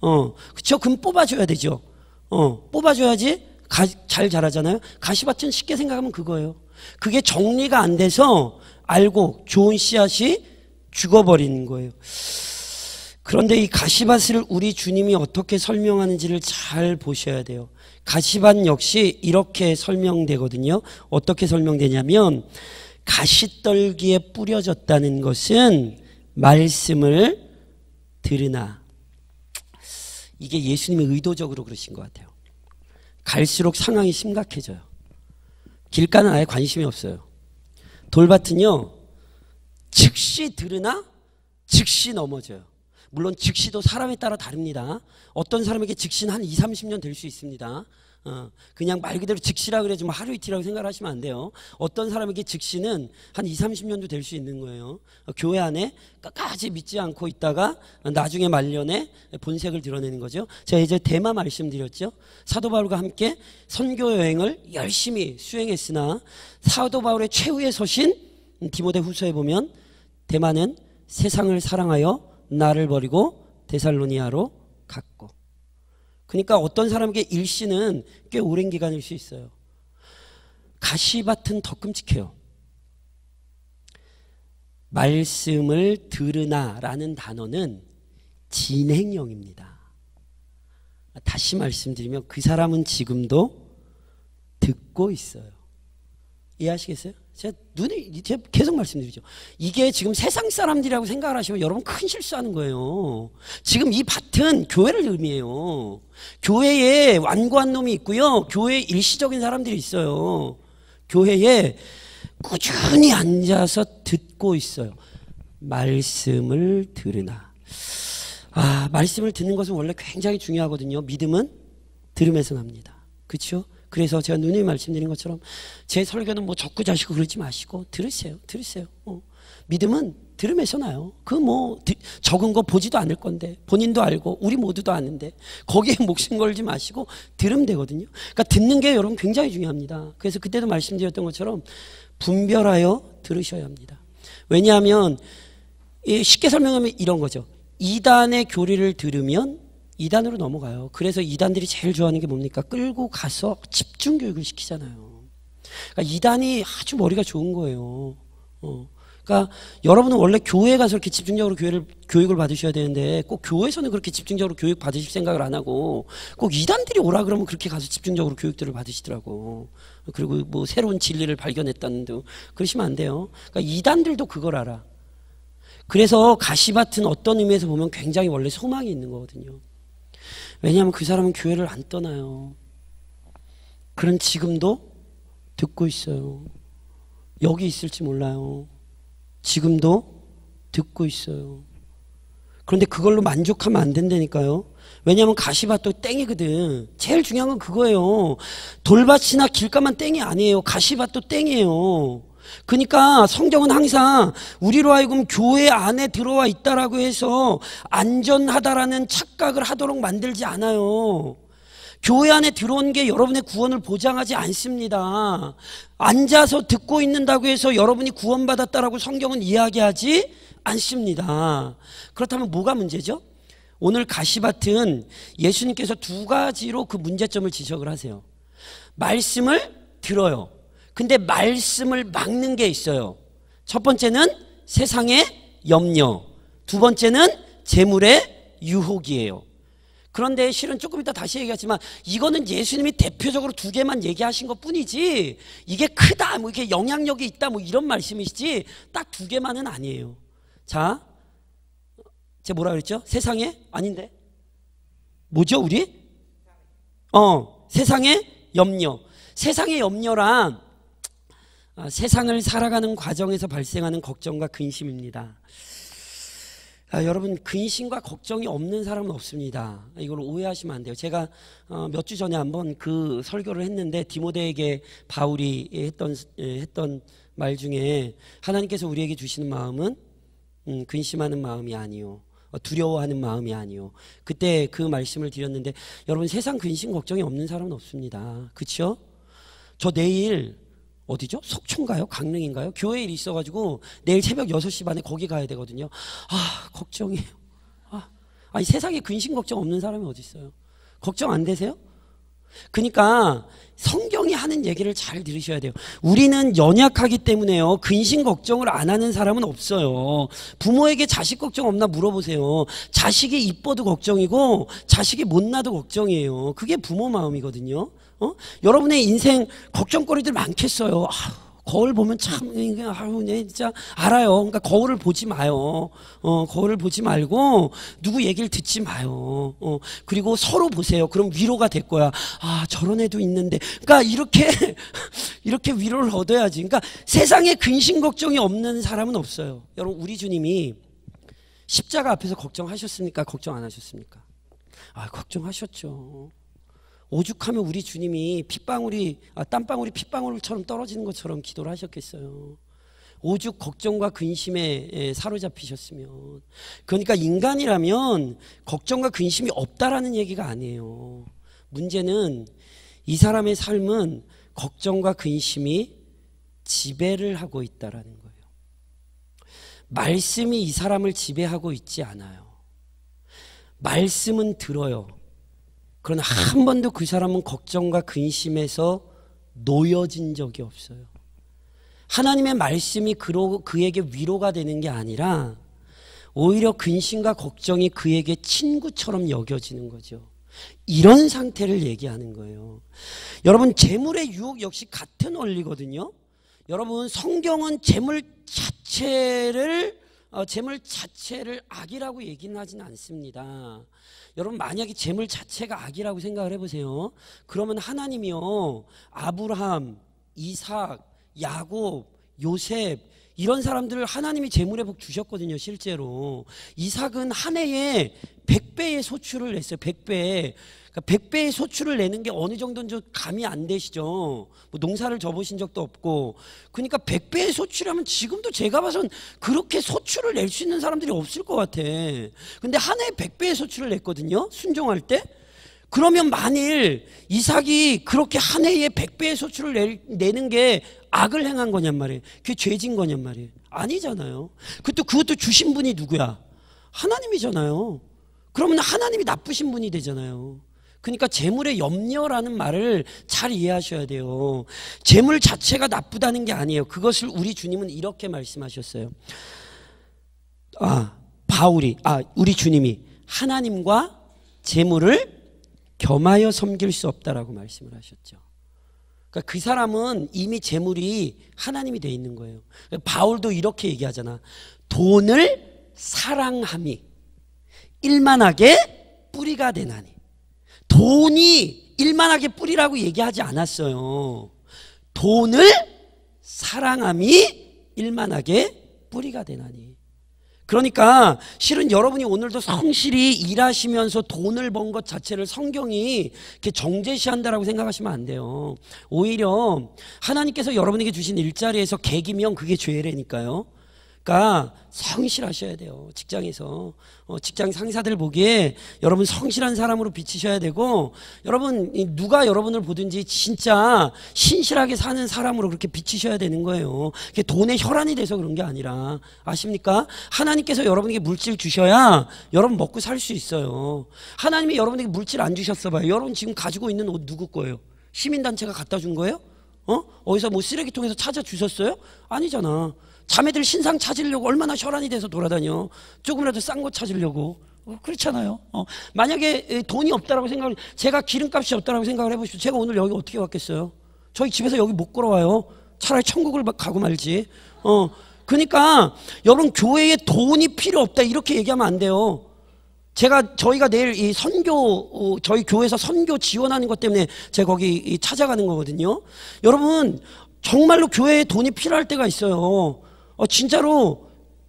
어, 그쵸? 금 뽑아줘야 되죠. 어, 뽑아줘야지 가, 잘 자라잖아요. 가시밭은 쉽게 생각하면 그거예요. 그게 정리가 안 돼서 알고 좋은 씨앗이 죽어버리는 거예요. 그런데 이 가시밭을 우리 주님이 어떻게 설명하는지를 잘 보셔야 돼요. 가시밭 역시 이렇게 설명되거든요. 어떻게 설명되냐면 가시떨기에 뿌려졌다는 것은 말씀을 들으나 이게 예수님이 의도적으로 그러신 것 같아요. 갈수록 상황이 심각해져요. 길가는 아예 관심이 없어요. 돌밭은요, 즉시 들으나 즉시 넘어져요. 물론 즉시도 사람에 따라 다릅니다. 어떤 사람에게 즉시는 한 2, 30년 될 수 있습니다. 어, 그냥 말 그대로 즉시라 그래지 뭐 하루 이틀이라고 생각하시면 안 돼요. 어떤 사람에게 즉시는 한 2, 30년도 될 수 있는 거예요. 어, 교회 안에 끝까지 믿지 않고 있다가 나중에 말년에 본색을 드러내는 거죠. 제가 이제 대마 말씀드렸죠. 사도 바울과 함께 선교 여행을 열심히 수행했으나 사도 바울의 최후의 서신 디모데 후서에 보면 대만은 세상을 사랑하여 나를 버리고 데살로니아로 갔고. 그러니까 어떤 사람에게 일시는 꽤 오랜 기간일 수 있어요. 가시밭은 더 끔찍해요. 말씀을 들으나라는 단어는 진행형입니다. 다시 말씀드리면 그 사람은 지금도 듣고 있어요. 이해하시겠어요? 제가 눈에 제가 계속 말씀드리죠. 이게 지금 세상 사람들이라고 생각을 하시면 여러분 큰 실수하는 거예요. 지금 이 밭은 교회를 의미해요. 교회에 완고한 놈이 있고요. 교회에 일시적인 사람들이 있어요. 교회에 꾸준히 앉아서 듣고 있어요. 말씀을 들으나. 아, 말씀을 듣는 것은 원래 굉장히 중요하거든요. 믿음은 들음에서 납니다. 그렇죠? 그래서 제가 누누이 말씀드린 것처럼 제 설교는 뭐 적고 자시고 그러지 마시고 들으세요. 들으세요. 어. 믿음은 들음에서 나요. 그 뭐 적은 거 보지도 않을 건데 본인도 알고 우리 모두도 아는데 거기에 목숨 걸지 마시고 들으면 되거든요. 그러니까 듣는 게 여러분 굉장히 중요합니다. 그래서 그때도 말씀드렸던 것처럼 분별하여 들으셔야 합니다. 왜냐하면 쉽게 설명하면 이런 거죠. 이단의 교리를 들으면 이단으로 넘어가요. 그래서 이단들이 제일 좋아하는 게 뭡니까? 끌고 가서 집중 교육을 시키잖아요. 그러니까 이단이 아주 머리가 좋은 거예요. 어. 그러니까 여러분은 원래 교회 가서 이렇게 집중적으로 교회를 교육을 받으셔야 되는데 꼭 교회에서는 그렇게 집중적으로 교육 받으실 생각을 안 하고 꼭 이단들이 오라 그러면 그렇게 가서 집중적으로 교육들을 받으시더라고. 그리고 뭐 새로운 진리를 발견했다는 등 그러시면 안 돼요. 그러니까 이단들도 그걸 알아. 그래서 가시밭은 어떤 의미에서 보면 굉장히 원래 소망이 있는 거거든요. 왜냐하면 그 사람은 교회를 안 떠나요. 그런 지금도 듣고 있어요. 여기 있을지 몰라요. 지금도 듣고 있어요. 그런데 그걸로 만족하면 안 된다니까요. 왜냐하면 가시밭도 땡이거든. 제일 중요한 건 그거예요. 돌밭이나 길가만 땡이 아니에요. 가시밭도 땡이에요. 그러니까 성경은 항상 우리로 하여금 교회 안에 들어와 있다라고 해서 안전하다라는 착각을 하도록 만들지 않아요. 교회 안에 들어온 게 여러분의 구원을 보장하지 않습니다. 앉아서 듣고 있는다고 해서 여러분이 구원받았다라고 성경은 이야기하지 않습니다. 그렇다면 뭐가 문제죠? 오늘 가시밭은 예수님께서 두 가지로 그 문제점을 지적을 하세요. 말씀을 들어요. 근데 말씀을 막는 게 있어요. 첫 번째는 세상의 염려. 두 번째는 재물의 유혹이에요. 그런데 실은 조금 이따 다시 얘기하지만 이거는 예수님이 대표적으로 두 개만 얘기하신 것 뿐이지 이게 크다, 뭐 이렇게 영향력이 있다, 뭐 이런 말씀이시지 딱 두 개만은 아니에요. 자, 제가 뭐라 그랬죠? 세상에? 아닌데? 뭐죠, 우리? 어, 세상의 염려. 세상의 염려란 아, 세상을 살아가는 과정에서 발생하는 걱정과 근심입니다. 아, 여러분 근심과 걱정이 없는 사람은 없습니다. 이걸 오해하시면 안 돼요. 제가 어, 몇 주 전에 한번 그 설교를 했는데 디모데에게 바울이 했던 예, 했던 말 중에 하나님께서 우리에게 주시는 마음은 음, 근심하는 마음이 아니요. 어, 두려워하는 마음이 아니요. 그때 그 말씀을 드렸는데 여러분 세상 근심 걱정이 없는 사람은 없습니다. 그렇죠? 저 내일 어디죠? 속초인가요? 강릉인가요? 교회 일 있어가지고 내일 새벽 6시 반에 거기 가야 되거든요. 아, 걱정이에요. 아, 아니, 세상에 근심 걱정 없는 사람이 어디 있어요? 걱정 안 되세요? 그러니까 성경이 하는 얘기를 잘 들으셔야 돼요. 우리는 연약하기 때문에요. 근심 걱정을 안 하는 사람은 없어요. 부모에게 자식 걱정 없나 물어보세요. 자식이 이뻐도 걱정이고 자식이 못나도 걱정이에요. 그게 부모 마음이거든요. 어? 여러분의 인생 걱정거리들 많겠어요. 아, 거울 보면 참, 아유, 네, 진짜 알아요. 그러니까 거울을 보지 마요. 어, 거울을 보지 말고 누구 얘기를 듣지 마요. 어, 그리고 서로 보세요. 그럼 위로가 될 거야. 아, 저런 애도 있는데. 그러니까 이렇게, 이렇게 위로를 얻어야지. 그러니까 세상에 근심 걱정이 없는 사람은 없어요. 여러분, 우리 주님이 십자가 앞에서 걱정하셨습니까? 걱정 안 하셨습니까? 아, 걱정하셨죠. 오죽하면 우리 주님이 핏방울이 아, 땀방울이 핏방울처럼 떨어지는 것처럼 기도를 하셨겠어요. 오죽 걱정과 근심에 사로잡히셨으면 그러니까 인간이라면 걱정과 근심이 없다라는 얘기가 아니에요. 문제는 이 사람의 삶은 걱정과 근심이 지배를 하고 있다라는 거예요. 말씀이 이 사람을 지배하고 있지 않아요. 말씀은 들어요. 그러나 한 번도 그 사람은 걱정과 근심에서 놓여진 적이 없어요. 하나님의 말씀이 그에게 위로가 되는 게 아니라 오히려 근심과 걱정이 그에게 친구처럼 여겨지는 거죠. 이런 상태를 얘기하는 거예요. 여러분, 재물의 유혹 역시 같은 원리거든요. 여러분 성경은 재물 자체를 어, 재물 자체를 악이라고 얘기는 하진 않습니다. 여러분 만약에 재물 자체가 악이라고 생각을 해보세요. 그러면 하나님이요 아브라함, 이삭, 야곱, 요셉 이런 사람들을 하나님이 재물의 복 주셨거든요, 실제로. 이삭은 한 해에 100배의 소출을 냈어요, 100배. 그러니까 100배의 소출을 내는 게 어느 정도인지 감이 안 되시죠. 뭐 농사를 져보신 적도 없고. 그러니까 100배의 소출하면 지금도 제가 봐선 그렇게 소출을 낼 수 있는 사람들이 없을 것 같아. 근데 한 해에 100배의 소출을 냈거든요, 순종할 때. 그러면 만일 이삭이 그렇게 한 해에 100배의 소출을 내, 는 게 악을 행한 거냔 말이에요. 그게 죄진 거냔 말이에요. 아니잖아요. 그것도, 그것도 주신 분이 누구야? 하나님이잖아요. 그러면 하나님이 나쁘신 분이 되잖아요. 그러니까 재물의 염려라는 말을 잘 이해하셔야 돼요. 재물 자체가 나쁘다는 게 아니에요. 그것을 우리 주님은 이렇게 말씀하셨어요. 아, 바울이, 아, 우리 주님이 하나님과 재물을 겸하여 섬길 수 없다라고 말씀을 하셨죠. 그러니까 그 사람은 이미 재물이 하나님이 돼 있는 거예요. 바울도 이렇게 얘기하잖아. 돈을 사랑함이 일만하게 뿌리가 되나니. 돈이 일만하게 뿌리라고 얘기하지 않았어요. 돈을 사랑함이 일만하게 뿌리가 되나니. 그러니까 실은 여러분이 오늘도 성실히 일하시면서 돈을 번 것 자체를 성경이 이렇게 정제시한다라고 생각하시면 안 돼요. 오히려 하나님께서 여러분에게 주신 일자리에서 계기면 그게 죄래니까요. 그러니까 성실하셔야 돼요. 직장에서 어, 직장 상사들 보기에 여러분 성실한 사람으로 비치셔야 되고 여러분 누가 여러분을 보든지 진짜 신실하게 사는 사람으로 그렇게 비치셔야 되는 거예요. 그게 돈의 혈안이 돼서 그런 게 아니라 아십니까? 하나님께서 여러분에게 물질 주셔야 여러분 먹고 살 수 있어요. 하나님이 여러분에게 물질 안 주셨어 봐요. 여러분 지금 가지고 있는 옷 누구 거예요? 시민단체가 갖다 준 거예요? 어? 어디서 뭐 쓰레기통에서 찾아 주셨어요? 아니잖아. 자매들 신상 찾으려고 얼마나 혈안이 돼서 돌아다녀. 조금이라도 싼 거 찾으려고. 어, 그렇잖아요. 어, 만약에 돈이 없다라고 생각을, 제가 기름값이 없다라고 생각을 해보십시오. 제가 오늘 여기 어떻게 왔겠어요? 저희 집에서 여기 못 걸어와요. 차라리 천국을 가고 말지. 어, 그러니까 여러분 교회에 돈이 필요 없다 이렇게 얘기하면 안 돼요. 제가 저희가 내일 이 선교 어, 저희 교회에서 선교 지원하는 것 때문에 제가 거기 찾아가는 거거든요. 여러분 정말로 교회에 돈이 필요할 때가 있어요. 어, 진짜로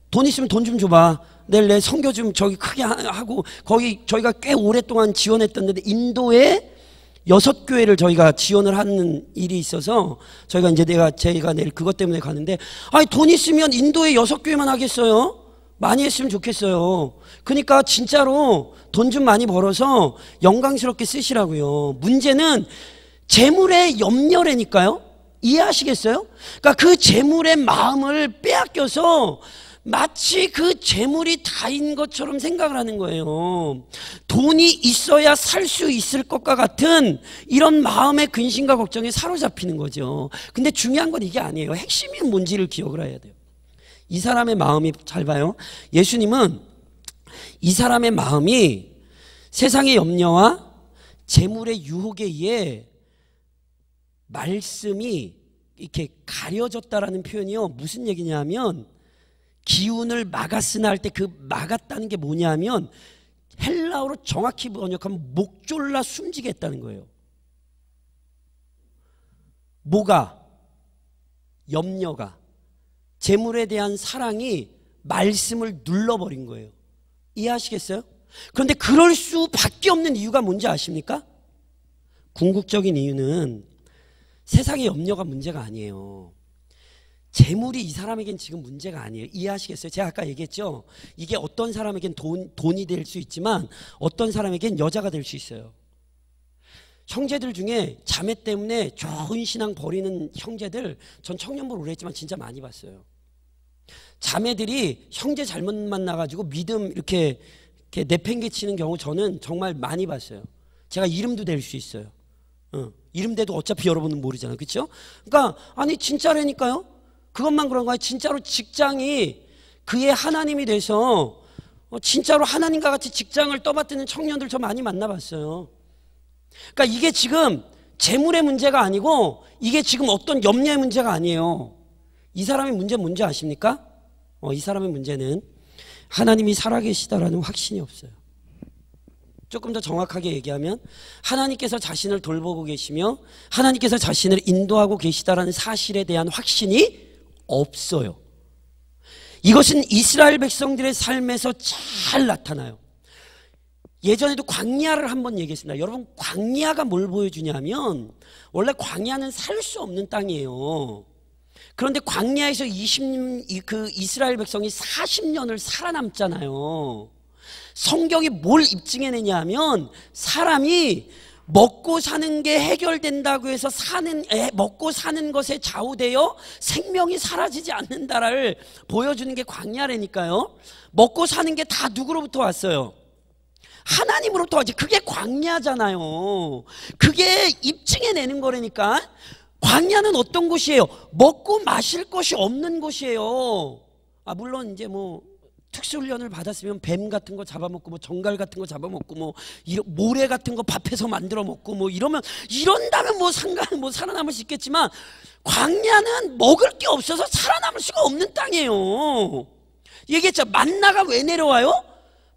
돈 있으면 돈 좀 줘봐. 내일 내 성교 좀 저기 크게 하고 거기 저희가 꽤 오랫동안 지원했던 데 인도에 여섯 교회를 저희가 지원을 하는 일이 있어서 저희가 이제 내가 제가 내일 그것 때문에 가는데 아니 돈 있으면 인도에 여섯 교회만 하겠어요? 많이 했으면 좋겠어요. 그러니까 진짜로 돈 좀 많이 벌어서 영광스럽게 쓰시라고요. 문제는 재물의 염려래니까요. 이해하시겠어요? 그러니까 그 재물의 마음을 빼앗겨서 마치 그 재물이 다인 것처럼 생각을 하는 거예요. 돈이 있어야 살 수 있을 것과 같은 이런 마음의 근심과 걱정에 사로잡히는 거죠. 근데 중요한 건 이게 아니에요. 핵심이 뭔지를 기억을 해야 돼요. 이 사람의 마음이 잘 봐요. 예수님은 이 사람의 마음이 세상의 염려와 재물의 유혹에 의해 말씀이 이렇게 가려졌다라는 표현이요. 무슨 얘기냐면 기운을 막았으나 할 때 그 막았다는 게 뭐냐면 헬라어로 정확히 번역하면 목졸라 숨지게 했다는 거예요. 뭐가? 염려가. 재물에 대한 사랑이 말씀을 눌러버린 거예요. 이해하시겠어요? 그런데 그럴 수밖에 없는 이유가 뭔지 아십니까? 궁극적인 이유는 세상의 염려가 문제가 아니에요. 재물이 이 사람에겐 지금 문제가 아니에요. 이해하시겠어요? 제가 아까 얘기했죠? 이게 어떤 사람에겐 돈, 돈이 될 수 있지만 어떤 사람에겐 여자가 될 수 있어요. 형제들 중에 자매 때문에 좋은 신앙 버리는 형제들 전 청년부 오래 했지만 진짜 많이 봤어요. 자매들이 형제 잘못 만나가지고 믿음 이렇게, 이렇게 내팽개치는 경우 저는 정말 많이 봤어요. 제가 이름도 될 수 있어요. 어. 이름 대도 어차피 여러분은 모르잖아요. 그렇죠? 그러니까 아니 진짜라니까요. 그것만 그런가요? 진짜로 직장이 그의 하나님이 돼서 어, 진짜로 하나님과 같이 직장을 떠받드는 청년들 저 많이 만나봤어요. 그러니까 이게 지금 재물의 문제가 아니고 이게 지금 어떤 염려의 문제가 아니에요. 이 사람의 문제 뭔지 아십니까? 어, 이 사람의 문제는 하나님이 살아계시다라는 확신이 없어요. 조금 더 정확하게 얘기하면 하나님께서 자신을 돌보고 계시며 하나님께서 자신을 인도하고 계시다라는 사실에 대한 확신이 없어요. 이것은 이스라엘 백성들의 삶에서 잘 나타나요. 예전에도 광야를 한번 얘기했습니다. 여러분 광야가 뭘 보여주냐면 원래 광야는 살 수 없는 땅이에요. 그런데 광야에서 20, 그 이스라엘 백성이 40년을 살아남잖아요. 성경이 뭘 입증해내냐 하면 사람이 먹고 사는 게 해결된다고 해서 사는 에, 먹고 사는 것에 좌우되어 생명이 사라지지 않는다를 보여주는 게 광야라니까요. 먹고 사는 게 다 누구로부터 왔어요? 하나님으로부터 왔지. 그게 광야잖아요. 그게 입증해내는 거라니까. 광야는 어떤 곳이에요? 먹고 마실 것이 없는 곳이에요. 아 물론 이제 뭐 특수훈련을 받았으면 뱀 같은 거 잡아먹고 뭐 정갈 같은 거 잡아먹고 뭐 이런 모래 같은 거 밥해서 만들어 먹고 뭐 이러면 이런다면 뭐 상관 뭐 살아남을 수 있겠지만 광야는 먹을 게 없어서 살아남을 수가 없는 땅이에요. 얘기했죠. 만나가 왜 내려와요?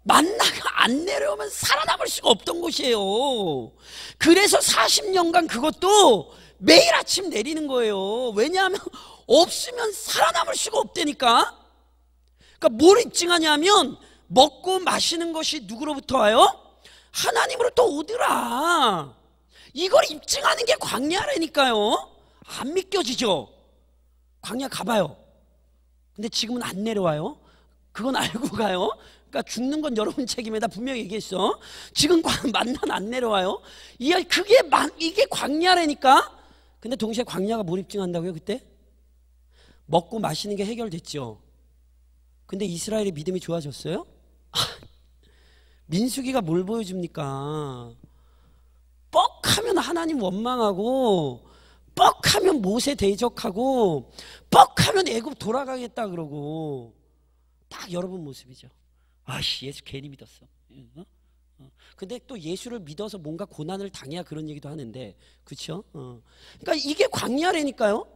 만나가 안 내려오면 살아남을 수가 없던 곳이에요. 그래서 40년간 그것도 매일 아침 내리는 거예요. 왜냐하면 없으면 살아남을 수가 없다니까. 그러니까 뭘 입증하냐면 먹고 마시는 것이 누구로부터 와요? 하나님으로부터 오더라. 이걸 입증하는 게 광야라니까요. 안 믿겨지죠? 광야 가봐요. 근데 지금은 안 내려와요. 그건 알고 가요. 그러니까 죽는 건 여러분 책임이다 분명히 얘기했어. 지금 만난 안 내려와요. 이 그게 이게 광야라니까. 근데 동시에 광야가 뭘 입증한다고요 그때? 먹고 마시는 게 해결됐죠. 근데 이스라엘의 믿음이 좋아졌어요? 민수기가 뭘 보여줍니까? 뻑하면 하나님 원망하고 뻑하면 모세 대적하고 뻑하면 애굽 돌아가겠다 그러고 딱 여러분 모습이죠. 아씨 예수 괜히 믿었어. 어? 어. 근데 또 예수를 믿어서 뭔가 고난을 당해야 그런 얘기도 하는데 그렇죠? 어. 그러니까 이게 광야라니까요.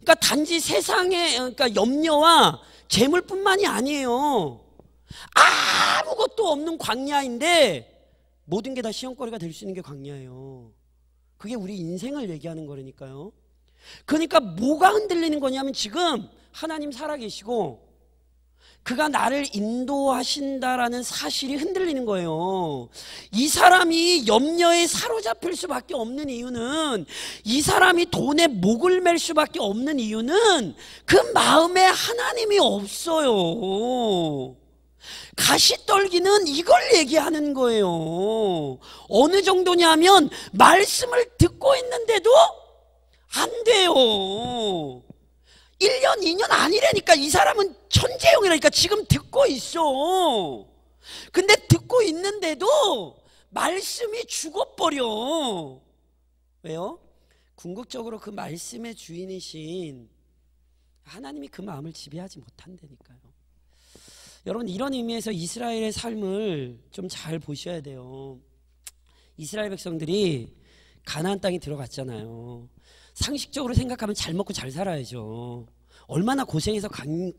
그러니까 단지 세상의 그러니까 염려와 재물뿐만이 아니에요. 아무것도 없는 광야인데 모든 게 다 시험거리가 될 수 있는 게 광야예요. 그게 우리 인생을 얘기하는 거라니까요. 그러니까 뭐가 흔들리는 거냐면 지금 하나님 살아계시고 그가 나를 인도하신다라는 사실이 흔들리는 거예요. 이 사람이 염려에 사로잡힐 수밖에 없는 이유는 이 사람이 돈에 목을 맬 수밖에 없는 이유는 그 마음에 하나님이 없어요. 가시떨기는 이걸 얘기하는 거예요. 어느 정도냐면 말씀을 듣고 있는데도 안 돼요. 1년, 2년 아니라니까 이 사람은 천재형이라니까 지금 듣고 있어. 근데 듣고 있는데도 말씀이 죽어버려. 왜요? 궁극적으로 그 말씀의 주인이신 하나님이 그 마음을 지배하지 못한다니까요. 여러분 이런 의미에서 이스라엘의 삶을 좀 잘 보셔야 돼요. 이스라엘 백성들이 가나안 땅에 들어갔잖아요. 상식적으로 생각하면 잘 먹고 잘 살아야죠. 얼마나 고생해서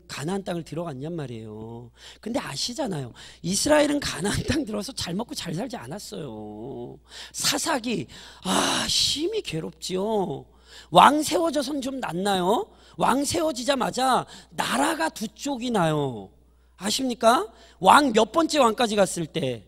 가나안 땅을 들어갔냔 말이에요. 근데 아시잖아요. 이스라엘은 가나안 땅 들어서 잘 먹고 잘 살지 않았어요. 사사기 아 심히 괴롭지요. 왕 세워져선 좀 낫나요? 왕 세워지자마자 나라가 두 쪽이 나요. 아십니까? 왕 몇 번째 왕까지 갔을 때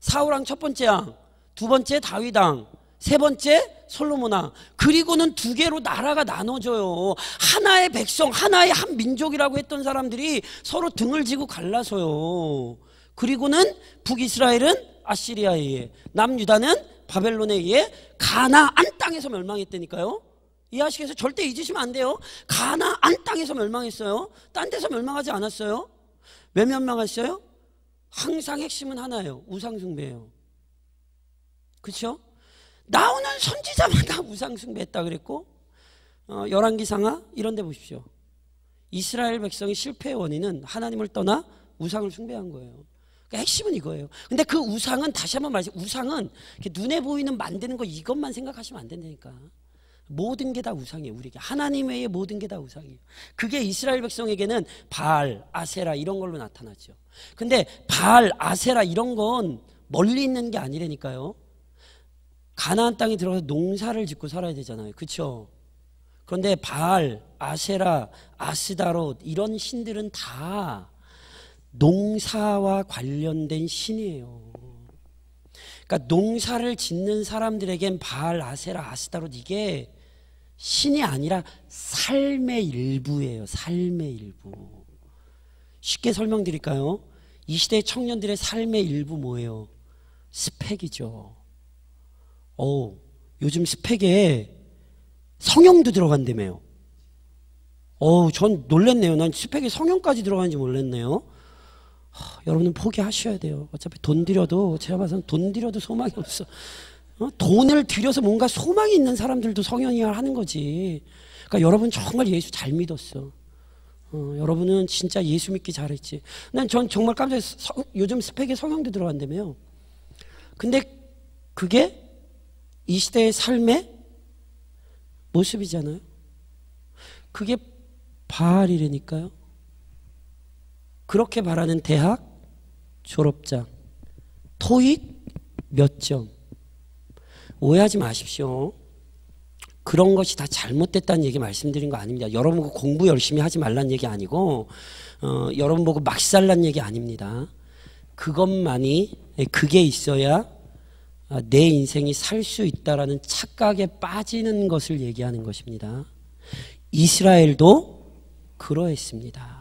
사울 왕 첫 번째 왕, 두 번째 다윗 왕, 세 번째 솔로몬아. 그리고는 두 개로 나라가 나눠져요. 하나의 백성 하나의 한 민족이라고 했던 사람들이 서로 등을 지고 갈라서요. 그리고는 북이스라엘은 아시리아에 의해 남유다는 바벨론에 의해 가나안 땅에서 멸망했다니까요. 이해하시겠어요? 절대 잊으시면 안 돼요. 가나안 땅에서 멸망했어요. 딴 데서 멸망하지 않았어요. 왜 멸망했어요? 항상 핵심은 하나예요. 우상숭배예요. 그렇죠? 나오는 선지자마다 우상숭배했다 그랬고 어, 열왕기상하 이런 데 보십시오. 이스라엘 백성의 실패의 원인은 하나님을 떠나 우상을 숭배한 거예요. 그러니까 핵심은 이거예요. 근데 그 우상은 다시 한번 말씀 우상은 눈에 보이는 만드는 거 이것만 생각하시면 안 된다니까. 모든 게 다 우상이에요. 우리에게 하나님 외에 모든 게 다 우상이에요. 그게 이스라엘 백성에게는 바알, 아세라 이런 걸로 나타나죠. 근데 바알, 아세라 이런 건 멀리 있는 게 아니라니까요. 가나안 땅에 들어가서 농사를 짓고 살아야 되잖아요. 그렇죠? 그런데 바알, 아세라, 아스다롯 이런 신들은 다 농사와 관련된 신이에요. 그러니까 농사를 짓는 사람들에겐 바알, 아세라, 아스다롯 이게 신이 아니라 삶의 일부예요. 삶의 일부. 쉽게 설명드릴까요? 이 시대 청년들의 삶의 일부 뭐예요? 스펙이죠. 어, 요즘 스펙에 성형도 들어간다며요. 어, 전 놀랬네요. 난 스펙에 성형까지 들어가는지 몰랐네요. 하, 여러분은 포기하셔야 돼요. 어차피 돈 들여도 제가 봐서는 돈 들여도 소망이 없어. 어? 돈을 들여서 뭔가 소망이 있는 사람들도 성형이야 하는 거지. 그러니까 여러분 정말 예수 잘 믿었어. 어, 여러분은 진짜 예수 믿기 잘했지. 난 전 정말 깜짝 요즘 스펙에 성형도 들어간다며요. 근데 그게 이 시대의 삶의 모습이잖아요. 그게 바알이라니까요. 그렇게 말하는 대학 졸업장, 토익 몇 점. 오해하지 마십시오. 그런 것이 다 잘못됐다는 얘기 말씀드린 거 아닙니다. 여러분 공부 열심히 하지 말란 얘기 아니고, 어, 여러분 보고 막 살란 얘기 아닙니다. 그것만이, 그게 있어야 내 인생이 살 수 있다라는 착각에 빠지는 것을 얘기하는 것입니다. 이스라엘도 그러했습니다.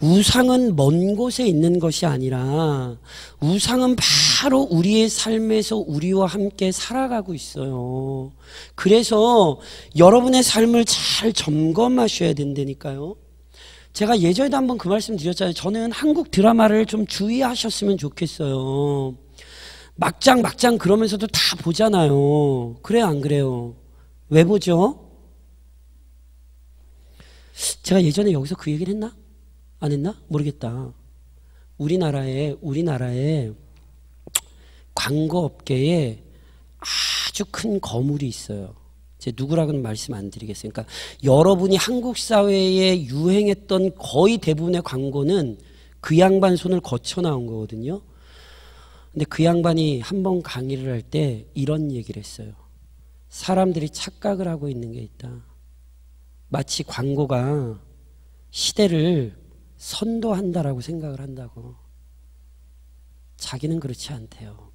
우상은 먼 곳에 있는 것이 아니라 우상은 바로 우리의 삶에서 우리와 함께 살아가고 있어요. 그래서 여러분의 삶을 잘 점검하셔야 된다니까요. 제가 예전에도 한번 그 말씀 드렸잖아요. 저는 한국 드라마를 좀 주의하셨으면 좋겠어요. 막장 막장 그러면서도 다 보잖아요. 그래요, 안 그래요? 왜 보죠? 제가 예전에 여기서 그 얘기를 했나? 안 했나? 모르겠다. 우리나라에 우리나라에 광고 업계에 아주 큰 거물이 있어요. 제 누구라고는 말씀 안 드리겠어요. 그러니까 여러분이 한국 사회에 유행했던 거의 대부분의 광고는 그 양반 손을 거쳐 나온 거거든요. 근데 그 양반이 한 번 강의를 할 때 이런 얘기를 했어요. 사람들이 착각을 하고 있는 게 있다. 마치 광고가 시대를 선도한다라고 생각을 한다고. 자기는 그렇지 않대요.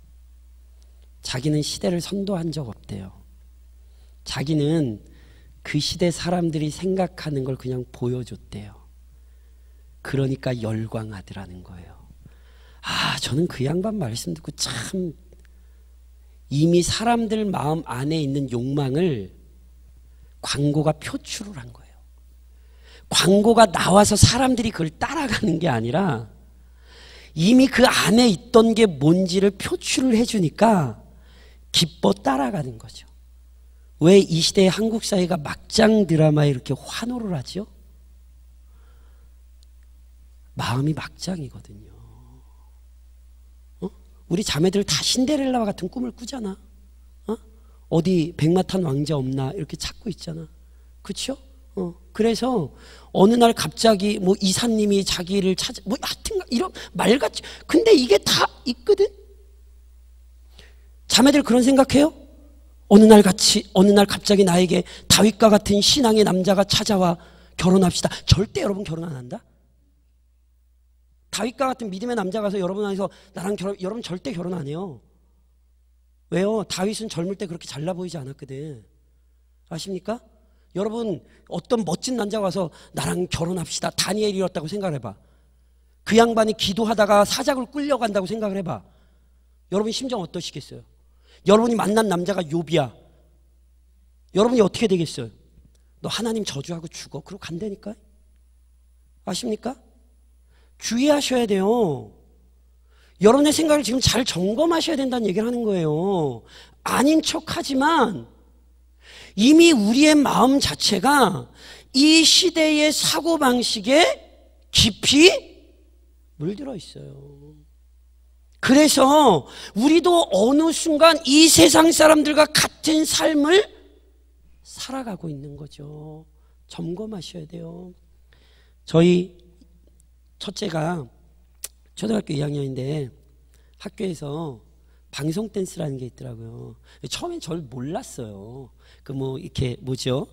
자기는 시대를 선도한 적 없대요. 자기는 그 시대 사람들이 생각하는 걸 그냥 보여줬대요. 그러니까 열광하더라는 거예요. 아, 저는 그 양반 말씀 듣고 참 이미 사람들 마음 안에 있는 욕망을 광고가 표출을 한 거예요. 광고가 나와서 사람들이 그걸 따라가는 게 아니라 이미 그 안에 있던 게 뭔지를 표출을 해주니까 기뻐 따라가는 거죠. 왜 이 시대의 한국 사회가 막장 드라마에 이렇게 환호를 하죠? 마음이 막장이거든요. 어? 우리 자매들 다 신데렐라와 같은 꿈을 꾸잖아. 어? 어디 백마탄 왕자 없나 이렇게 찾고 있잖아. 그렇죠? 어, 그래서 어느 날 갑자기 뭐 이사님이 자기를 찾아 뭐 하여튼 이런 말같이 근데 이게 다 있거든. 자매들 그런 생각해요? 어느 날 같이 어느 날 갑자기 나에게 다윗과 같은 신앙의 남자가 찾아와 결혼합시다. 절대 여러분 결혼 안 한다. 다윗과 같은 믿음의 남자가 서 여러분 안에서 나랑 결혼 여러분 절대 결혼 안 해요. 왜요? 다윗은 젊을 때 그렇게 잘나 보이지 않았거든. 아십니까? 여러분 어떤 멋진 남자가 와서 나랑 결혼합시다. 다니엘이었다고 생각을 해봐. 그 양반이 기도하다가 사작을 끌려간다고 생각을 해 봐. 여러분 심정 어떠시겠어요? 여러분이 만난 남자가 요비야. 여러분이 어떻게 되겠어요? 너 하나님 저주하고 죽어. 그러고 간다니까? 아십니까? 주의하셔야 돼요. 여러분의 생각을 지금 잘 점검하셔야 된다는 얘기를 하는 거예요. 아닌 척 하지만 이미 우리의 마음 자체가 이 시대의 사고방식에 깊이 물들어 있어요. 그래서 우리도 어느 순간 이 세상 사람들과 같은 삶을 살아가고 있는 거죠. 점검하셔야 돼요. 저희 첫째가 초등학교 2학년인데 학교에서 방송 댄스라는 게 있더라고요. 처음엔 절 몰랐어요. 그 뭐 이렇게 뭐죠?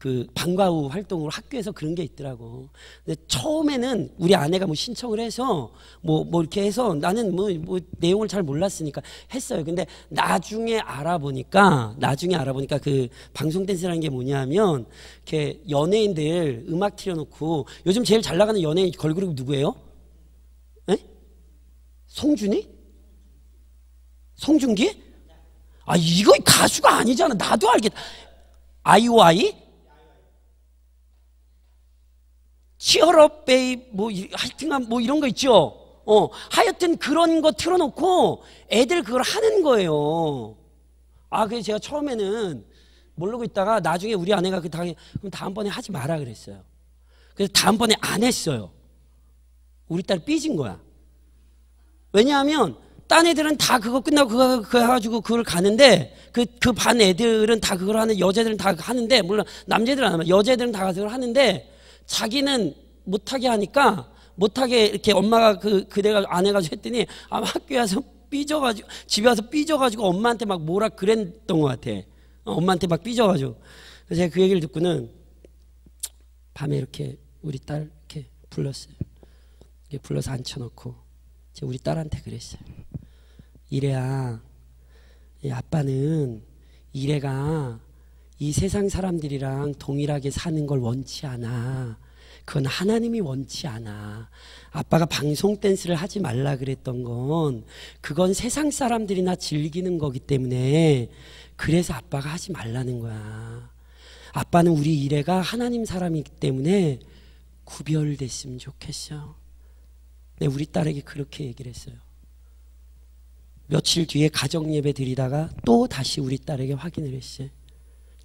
그 방과 후 활동으로 학교에서 그런 게 있더라고. 근데 처음에는 우리 아내가 뭐 신청을 해서 뭐, 뭐 이렇게 해서 나는 뭐, 뭐 내용을 잘 몰랐으니까 했어요. 근데 나중에 알아보니까, 나중에 알아보니까 그 방송 댄스라는 게 뭐냐면 이렇게 연예인들 음악 틀어놓고 요즘 제일 잘 나가는 연예인 걸그룹 누구예요? 에? 송준이? 송중기? 아, 이거 가수가 아니잖아. 나도 알겠다. 아이오아이? 치얼업 베이 뭐 하여튼간 뭐 이런 거 있죠. 어, 하여튼 그런 거 틀어놓고 애들 그걸 하는 거예요. 아, 그래서 제가 처음에는 모르고 있다가 나중에 우리 아내가 그 당에 그럼 다음번에 하지 마라 그랬어요. 그래서 다음번에 안 했어요. 우리 딸 삐진 거야. 왜냐하면 딴 애들은 다 그거 끝나고 그거, 그거 해가지고 그걸 가는데 그 그 반 애들은 다 그걸 하는 여자들은 다 하는데 물론 남자들은 안 하면 여자들은 다 그걸 하는데 자기는 못하게 하니까 못하게 이렇게 엄마가 그 그대가 안 해가지고 했더니 아마 학교에 와서 삐져가지고 집에 와서 삐져가지고 엄마한테 막 뭐라 그랬던 것 같아. 어, 엄마한테 막 삐져가지고 그래서 제가 그 얘기를 듣고는 밤에 이렇게 우리 딸 이렇게 불렀어요. 이렇게 불러서 앉혀놓고 제가 우리 딸한테 그랬어요. 이래야 이 아빠는 이래가 이 세상 사람들이랑 동일하게 사는 걸 원치 않아. 그건 하나님이 원치 않아. 아빠가 방송 댄스를 하지 말라 그랬던 건 그건 세상 사람들이나 즐기는 거기 때문에 그래서 아빠가 하지 말라는 거야. 아빠는 우리 이래가 하나님 사람이기 때문에 구별됐으면 좋겠어. 네, 우리 딸에게 그렇게 얘기를 했어요. 며칠 뒤에 가정 예배 드리다가 또 다시 우리 딸에게 확인을 했어요.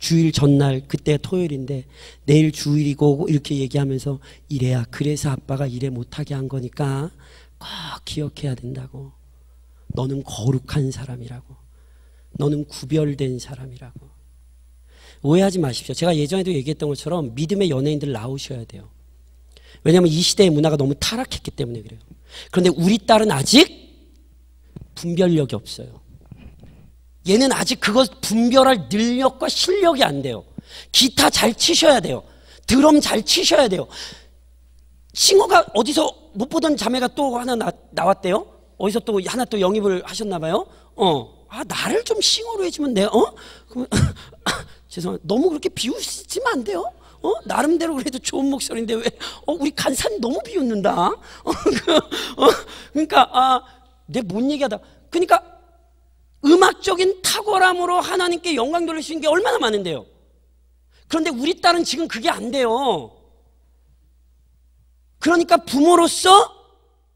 주일 전날 그때 토요일인데 내일 주일이고 이렇게 얘기하면서 이래야 그래서 아빠가 이래 못하게 한 거니까 꼭 기억해야 된다고. 너는 거룩한 사람이라고. 너는 구별된 사람이라고. 오해하지 마십시오. 제가 예전에도 얘기했던 것처럼 믿음의 연예인들 나오셔야 돼요. 왜냐하면 이 시대의 문화가 너무 타락했기 때문에 그래요. 그런데 우리 딸은 아직 분별력이 없어요 얘는 아직 그것 분별할 능력과 실력이 안 돼요. 기타 잘 치셔야 돼요. 드럼 잘 치셔야 돼요. 싱어가 어디서 못 보던 자매가 또 하나 나, 나왔대요. 어디서 또 하나 또 영입을 하셨나 봐요. 어. 아, 나를 좀 싱어로 해주면 돼. 어? 그러면 죄송합니다. 너무 그렇게 비웃으면 안 돼요. 어? 나름대로 그래도 좋은 목소리인데 왜? 어, 우리 간사님 너무 비웃는다. 어, 그, 어, 그러니까 아, 내 뭔 얘기하다. 그러니까 음악적인 탁월함으로 하나님께 영광 돌리시는 게 얼마나 많은데요. 그런데 우리 딸은 지금 그게 안 돼요. 그러니까 부모로서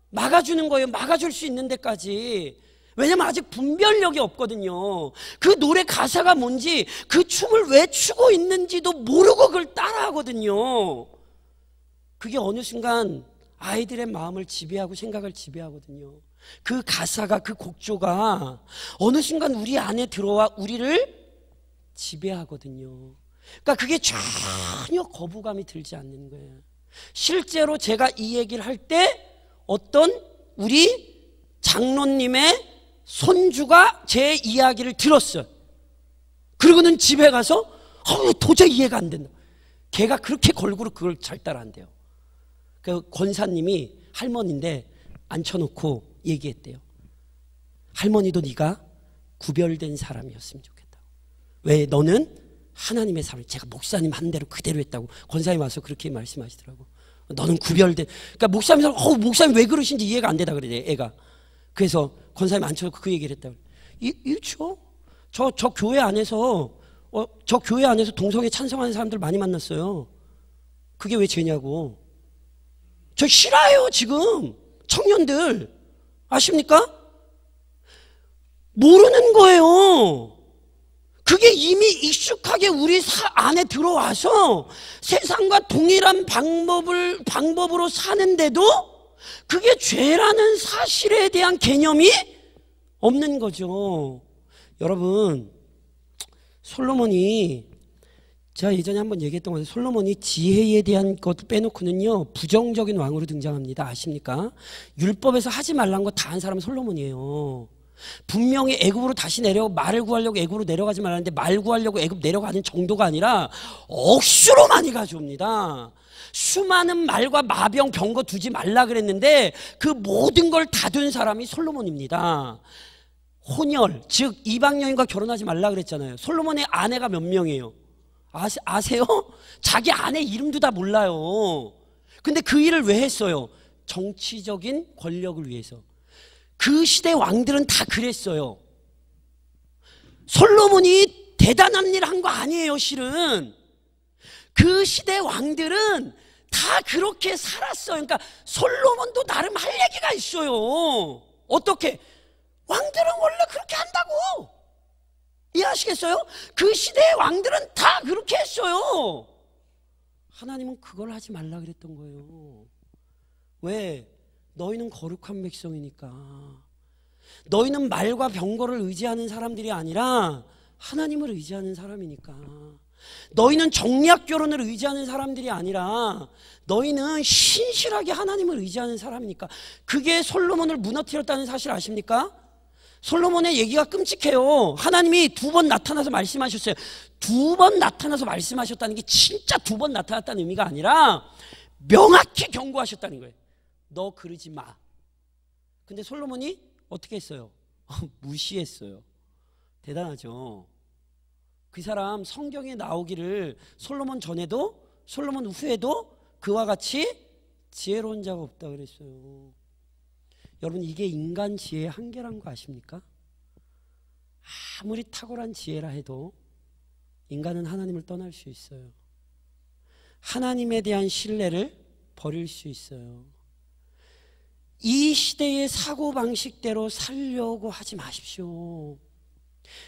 막아주는 거예요. 막아줄 수 있는 데까지. 왜냐면 아직 분별력이 없거든요. 그 노래 가사가 뭔지, 그 춤을 왜 추고 있는지도 모르고 그걸 따라하거든요. 그게 어느 순간 아이들의 마음을 지배하고 생각을 지배하거든요. 그 가사가 그 곡조가 어느 순간 우리 안에 들어와 우리를 지배하거든요. 그러니까 그게 전혀 거부감이 들지 않는 거예요. 실제로 제가 이 얘기를 할 때 어떤 우리 장로님의 손주가 제 이야기를 들었어요. 그러고는 집에 가서 어, 도저히 이해가 안 된다. 걔가 그렇게 걸그룹 그걸 잘 따라한대요. 그 권사님이 할머니인데 앉혀놓고 얘기했대요. 할머니도 네가 구별된 사람이었으면 좋겠다고. 왜 너는 하나님의 사람, 제가 목사님 한 대로 그대로 했다고 권사님 와서 그렇게 말씀하시더라고. 너는 구별된. 그러니까 목사님, 어, 목사님 왜 그러신지 이해가 안 되다 그래, 애가. 그래서 권사님 앉혀놓고 그 얘기를 했다고. 이, 이죠 저, 저 교회 안에서, 어, 저 교회 안에서 동성애 찬성하는 사람들 많이 만났어요. 그게 왜 죄냐고. 저 싫어요, 지금. 청년들. 아십니까? 모르는 거예요. 그게 이미 익숙하게 우리 안에 들어와서 세상과 동일한 방법을, 방법으로 사는데도 그게 죄라는 사실에 대한 개념이 없는 거죠. 여러분, 솔로몬이 제가 예전에 한번 얘기했던 건데 솔로몬이 지혜에 대한 것 빼놓고는요 부정적인 왕으로 등장합니다. 아십니까? 율법에서 하지 말란 거 다 한 사람은 솔로몬이에요. 분명히 애굽으로 다시 내려 말을 구하려고 애굽으로 내려가지 말았는데 말 구하려고 애굽 내려가는 정도가 아니라 억수로 많이 가져옵니다. 수많은 말과 마병 병거 두지 말라 그랬는데 그 모든 걸 다 둔 사람이 솔로몬입니다. 혼혈 즉 이방 여인과 결혼하지 말라 그랬잖아요. 솔로몬의 아내가 몇 명이에요? 아세, 아세요? 자기 아내 이름도 다 몰라요. 근데 그 일을 왜 했어요? 정치적인 권력을 위해서. 그 시대 왕들은 다 그랬어요. 솔로몬이 대단한 일 한 거 아니에요, 실은. 그 시대 왕들은 다 그렇게 살았어요. 그러니까 솔로몬도 나름 할 얘기가 있어요. 어떻게? 왕들은 원래. 이해 하시겠어요? 그 시대의 왕들은 다 그렇게 했어요. 하나님은 그걸 하지 말라 그랬던 거예요. 왜? 너희는 거룩한 백성이니까. 너희는 말과 병거를 의지하는 사람들이 아니라 하나님을 의지하는 사람이니까. 너희는 정략 결혼을 의지하는 사람들이 아니라 너희는 신실하게 하나님을 의지하는 사람이니까. 그게 솔로몬을 무너뜨렸다는 사실 아십니까? 솔로몬의 얘기가 끔찍해요. 하나님이 두 번 나타나서 말씀하셨어요. 두 번 나타나서 말씀하셨다는 게 진짜 두 번 나타났다는 의미가 아니라 명확히 경고하셨다는 거예요. 너 그러지 마. 근데 솔로몬이 어떻게 했어요? 무시했어요. 대단하죠. 그 사람 성경에 나오기를 솔로몬 전에도 솔로몬 후에도 그와 같이 지혜로운 자가 없다 그랬어요. 여러분 이게 인간 지혜의 한계란 거 아십니까? 아무리 탁월한 지혜라 해도 인간은 하나님을 떠날 수 있어요. 하나님에 대한 신뢰를 버릴 수 있어요. 이 시대의 사고 방식대로 살려고 하지 마십시오.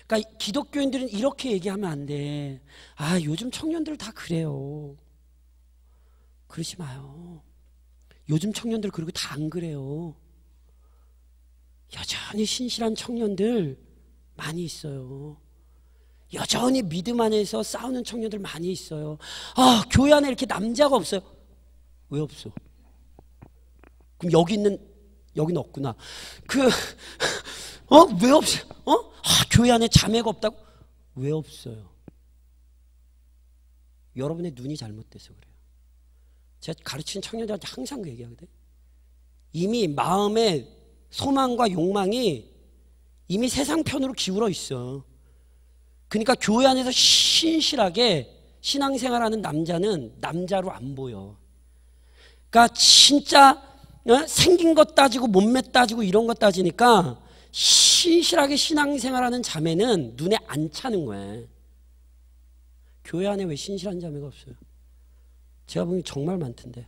그러니까 기독교인들은 이렇게 얘기하면 안 돼. 아, 요즘 청년들 다 그래요. 그러지 마요. 요즘 청년들 그리고 다 안 그래요. 여전히 신실한 청년들 많이 있어요. 여전히 믿음 안에서 싸우는 청년들 많이 있어요. 아, 교회 안에 이렇게 남자가 없어요. 왜 없어? 그럼 여기 있는 여기는 없구나. 그 어? 왜 없어? 어? 아, 교회 안에 자매가 없다고? 왜 없어요? 여러분의 눈이 잘못돼서 그래요. 제가 가르치는 청년들한테 항상 그 얘기하거든. 이미 마음에 소망과 욕망이 이미 세상 편으로 기울어 있어. 그러니까 교회 안에서 신실하게 신앙생활하는 남자는 남자로 안 보여. 그러니까 진짜 어? 생긴 것 따지고 몸매 따지고 이런 것 따지니까 신실하게 신앙생활하는 자매는 눈에 안 차는 거야. 교회 안에 왜 신실한 자매가 없어요? 제가 보기 정말 많던데.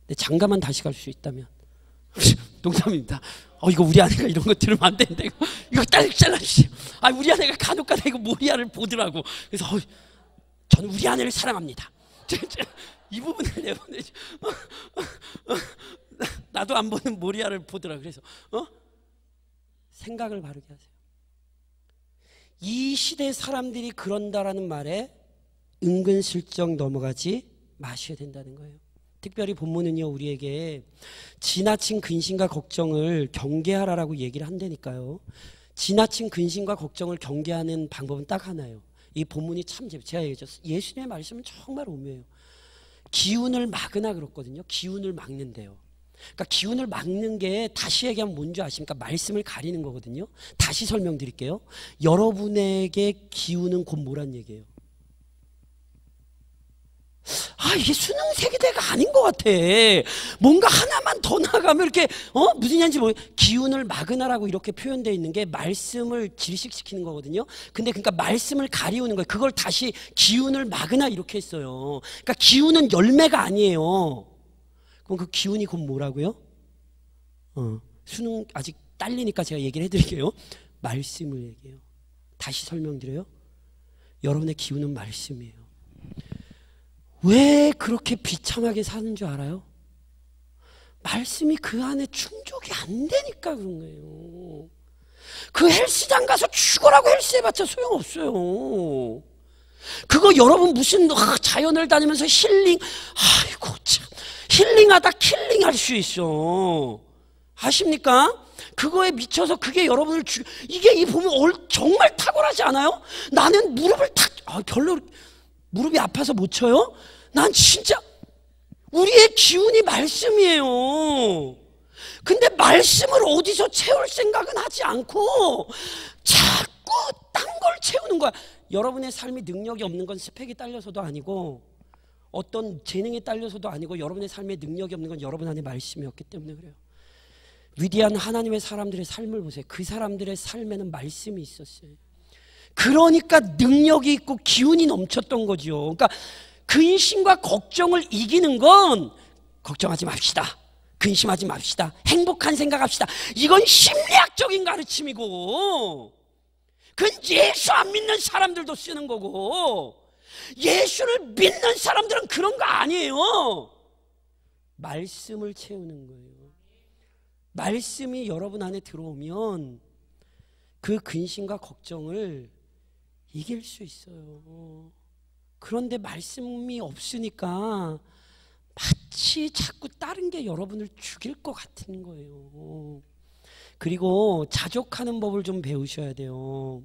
근데 장가만 다시 갈 수 있다면. 농담입니다. 어, 이거 우리 아내가 이런 거 들으면 안 되는데, 이거, 이거 딸 잘라주세요. 아, 우리 아내가 간혹가다 이거 모리아를 보더라고. 그래서, 어, 저는 우리 아내를 사랑합니다. 이 부분을 내보내죠. 나도 안 보는 모리아를 보더라. 그래서, 어? 생각을 바르게 하세요. 이 시대 사람들이 그런다라는 말에 은근슬쩍 넘어가지 마셔야 된다는 거예요. 특별히 본문은요 우리에게 지나친 근심과 걱정을 경계하라라고 얘기를 한다니까요. 지나친 근심과 걱정을 경계하는 방법은 딱 하나예요. 이 본문이 참 제가 얘기했죠. 예수님의 말씀은 정말 오묘해요. 기운을 막으나 그렇거든요. 기운을 막는데요. 그러니까 기운을 막는 게 다시 얘기하면 뭔지 아십니까? 말씀을 가리는 거거든요. 다시 설명드릴게요. 여러분에게 기운은 곧 뭐란 얘기예요? 아, 이게 수능 세계대가 아닌 것 같아. 뭔가 하나만 더 나가면 이렇게, 어? 무슨 얘기인지 뭐, 기운을 막으나라고 이렇게 표현되어 있는 게 말씀을 질식시키는 거거든요. 근데 그러니까 말씀을 가리우는 거예요. 그걸 다시 기운을 막으나 이렇게 했어요. 그러니까 기운은 열매가 아니에요. 그럼 그 기운이 곧 뭐라고요? 어, 수능 아직 딸리니까 제가 얘기를 해드릴게요. 말씀을 얘기해요. 다시 설명드려요. 여러분의 기운은 말씀이에요. 왜 그렇게 비참하게 사는 줄 알아요? 말씀이 그 안에 충족이 안 되니까 그런 거예요. 그 헬스장 가서 죽어라고 헬스 해봤자 소용없어요. 그거 여러분 무슨 아, 자연을 다니면서 힐링 아이고 참 힐링하다 killing 할 수 있어. 아십니까? 그거에 미쳐서 그게 여러분을 죽 이게 이 보면 얼, 정말 탁월하지 않아요? 나는 무릎을 탁 아, 별로 무릎이 아파서 못 쳐요? 난 진짜 우리의 기운이 말씀이에요. 근데 말씀을 어디서 채울 생각은 하지 않고 자꾸 딴 걸 채우는 거야. 여러분의 삶이 능력이 없는 건 스펙이 딸려서도 아니고 어떤 재능이 딸려서도 아니고 여러분의 삶에 능력이 없는 건 여러분 안에 말씀이 없기 때문에 그래요. 위대한 하나님의 사람들의 삶을 보세요. 그 사람들의 삶에는 말씀이 있었어요. 그러니까 능력이 있고 기운이 넘쳤던 거죠. 그러니까 근심과 걱정을 이기는 건 걱정하지 맙시다. 근심하지 맙시다. 행복한 생각합시다. 이건 심리학적인 가르침이고, 그건 예수 안 믿는 사람들도 쓰는 거고, 예수를 믿는 사람들은 그런 거 아니에요. 말씀을 채우는 거예요. 말씀이 여러분 안에 들어오면 그 근심과 걱정을 이길 수 있어요. 그런데 말씀이 없으니까 마치 자꾸 다른 게 여러분을 죽일 것 같은 거예요. 그리고 자족하는 법을 좀 배우셔야 돼요.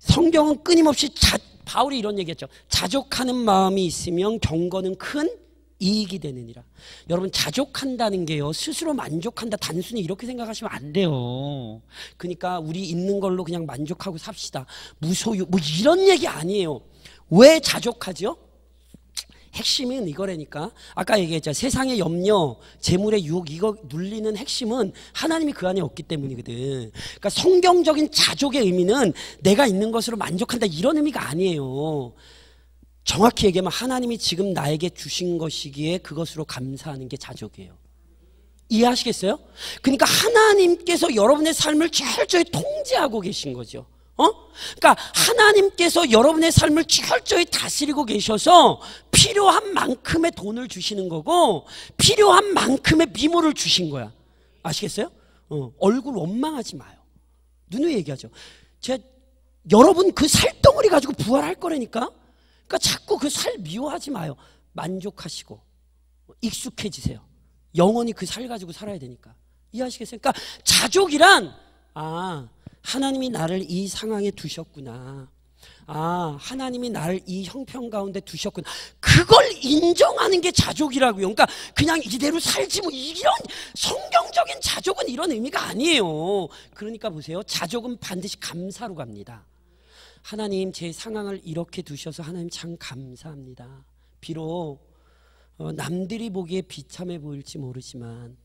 성경은 끊임없이 자, 바울이 이런 얘기했죠. 자족하는 마음이 있으면 경건은 큰 이익이 되느니라. 여러분 자족한다는 게요. 스스로 만족한다 단순히 이렇게 생각하시면 안 돼요. 그러니까 우리 있는 걸로 그냥 만족하고 삽시다. 무소유 뭐 이런 얘기 아니에요. 왜 자족하죠? 핵심은 이거라니까. 아까 얘기했죠. 세상의 염려, 재물의 유혹 이거 눌리는 핵심은 하나님이 그 안에 없기 때문이거든. 그러니까 성경적인 자족의 의미는 내가 있는 것으로 만족한다 이런 의미가 아니에요. 정확히 얘기하면 하나님이 지금 나에게 주신 것이기에 그것으로 감사하는 게 자족이에요. 이해하시겠어요? 그러니까 하나님께서 여러분의 삶을 철저히 통제하고 계신 거죠. 어? 그러니까 하나님께서 여러분의 삶을 철저히 다스리고 계셔서 필요한 만큼의 돈을 주시는 거고 필요한 만큼의 미모를 주신 거야. 아시겠어요? 어, 얼굴 원망하지 마요. 누누 얘기하죠. 제 여러분 그 살덩어리 가지고 부활할 거라니까. 그러니까 자꾸 그 살 미워하지 마요. 만족하시고 익숙해지세요. 영원히 그 살 가지고 살아야 되니까. 이해하시겠어요? 그러니까 자족이란 아 하나님이 나를 이 상황에 두셨구나. 아, 하나님이 나를 이 형편 가운데 두셨구나. 그걸 인정하는 게 자족이라고요. 그러니까 그냥 이대로 살지 뭐 이런 성경적인 자족은 이런 의미가 아니에요. 그러니까 보세요. 자족은 반드시 감사로 갑니다. 하나님 제 상황을 이렇게 두셔서 하나님 참 감사합니다. 비록 어, 남들이 보기에 비참해 보일지 모르지만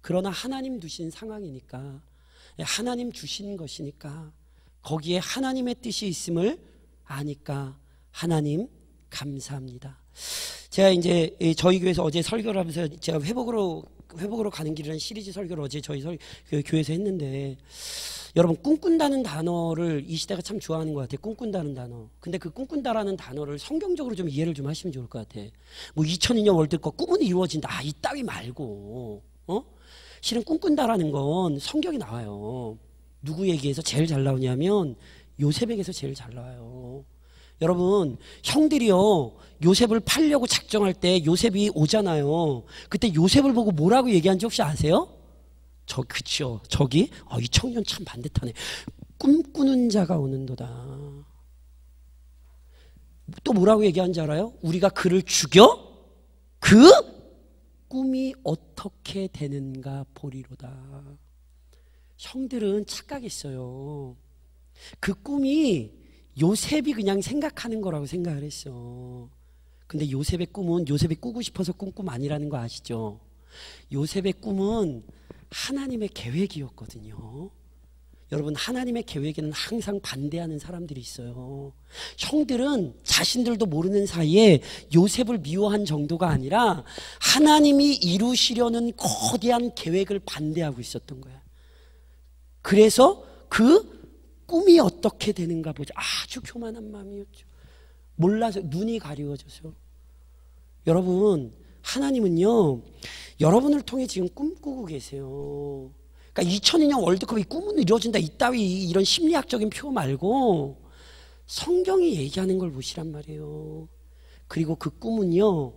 그러나 하나님 두신 상황이니까 하나님 주신 것이니까 거기에 하나님의 뜻이 있음을 아니까 하나님 감사합니다. 제가 이제 저희 교회에서 어제 설교를 하면서 제가 회복으로 회복으로 가는 길이라는 시리즈 설교를 어제 저희 설, 그 교회에서 했는데 여러분 꿈꾼다는 단어를 이 시대가 참 좋아하는 것 같아요. 꿈꾼다는 단어. 근데 그 꿈꾼다라는 단어를 성경적으로 좀 이해를 좀 하시면 좋을 것 같아. 뭐 2002년 월드컵 꿈은 이루어진다. 아, 이 따위 말고. 어? 실은 꿈꾼다라는 건 성경이 나와요. 누구 얘기에서 제일 잘 나오냐면 요셉에게서 제일 잘 나와요. 여러분, 형들이요, 요셉을 팔려고 작정할 때 요셉이 오잖아요. 그때 요셉을 보고 뭐라고 얘기한지 혹시 아세요? 저, 그쵸. 저기, 어, 이 청년 참 반듯하네. 꿈꾸는 자가 오는도다. 또 뭐라고 얘기한지 알아요? 우리가 그를 죽여? 그 꿈이 어떻게 되는가 보리로다. 형들은 착각이 있어요. 그 꿈이 요셉이 그냥 생각하는 거라고 생각을 했어. 근데 요셉의 꿈은 요셉이 꾸고 싶어서 꾼 꿈 아니라는 거 아시죠? 요셉의 꿈은 하나님의 계획이었거든요. 여러분 하나님의 계획에는 항상 반대하는 사람들이 있어요. 형들은 자신들도 모르는 사이에 요셉을 미워한 정도가 아니라 하나님이 이루시려는 거대한 계획을 반대하고 있었던 거야. 그래서 그 꿈이 어떻게 되는가 보자. 아주 교만한 마음이었죠. 몰라서 눈이 가리워져서. 여러분 하나님은요 여러분을 통해 지금 꿈꾸고 계세요. 그러니까 2002년 월드컵이 꿈은 이루어진다 이따위 이런 심리학적인 표 말고 성경이 얘기하는 걸 보시란 말이에요. 그리고 그 꿈은요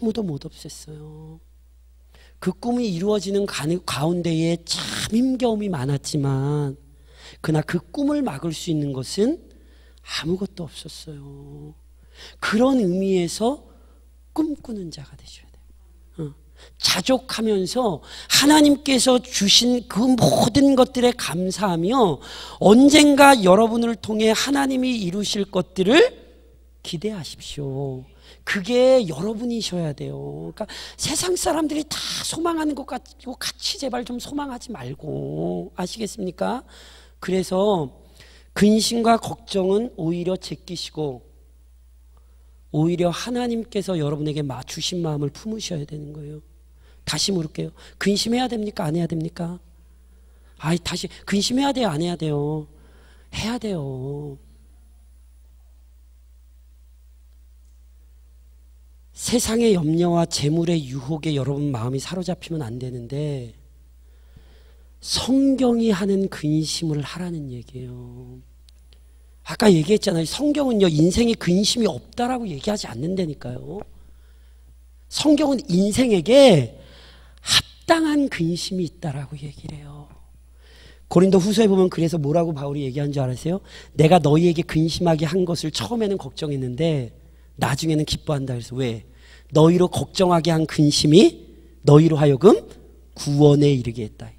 아무도 못 없앴어요. 그 꿈이 이루어지는 가운데에 참 힘겨움이 많았지만 그러나 그 꿈을 막을 수 있는 것은 아무것도 없었어요. 그런 의미에서 꿈꾸는 자가. 어. 자족하면서 하나님께서 주신 그 모든 것들에 감사하며 언젠가 여러분을 통해 하나님이 이루실 것들을 기대하십시오. 그게 여러분이셔야 돼요. 그러니까 세상 사람들이 다 소망하는 것 같고 같이 제발 좀 소망하지 말고 아시겠습니까? 그래서 근심과 걱정은 오히려 제끼시고 오히려 하나님께서 여러분에게 맞추신 마음을 품으셔야 되는 거예요. 다시 물을게요. 근심해야 됩니까? 안 해야 됩니까? 아이, 다시, 근심해야 돼요? 안 해야 돼요? 해야 돼요. 세상의 염려와 재물의 유혹에 여러분 마음이 사로잡히면 안 되는데 성경이 하는 근심을 하라는 얘기예요. 아까 얘기했잖아요. 성경은요, 인생에 근심이 없다라고 얘기하지 않는다니까요. 성경은 인생에게 합당한 근심이 있다라고 얘기를 해요. 고린도 후서에 보면 그래서 뭐라고 바울이 얘기한 줄 알았어요? 내가 너희에게 근심하게 한 것을 처음에는 걱정했는데 나중에는 기뻐한다 그래서 왜? 너희로 걱정하게 한 근심이 너희로 하여금 구원에 이르게 했다.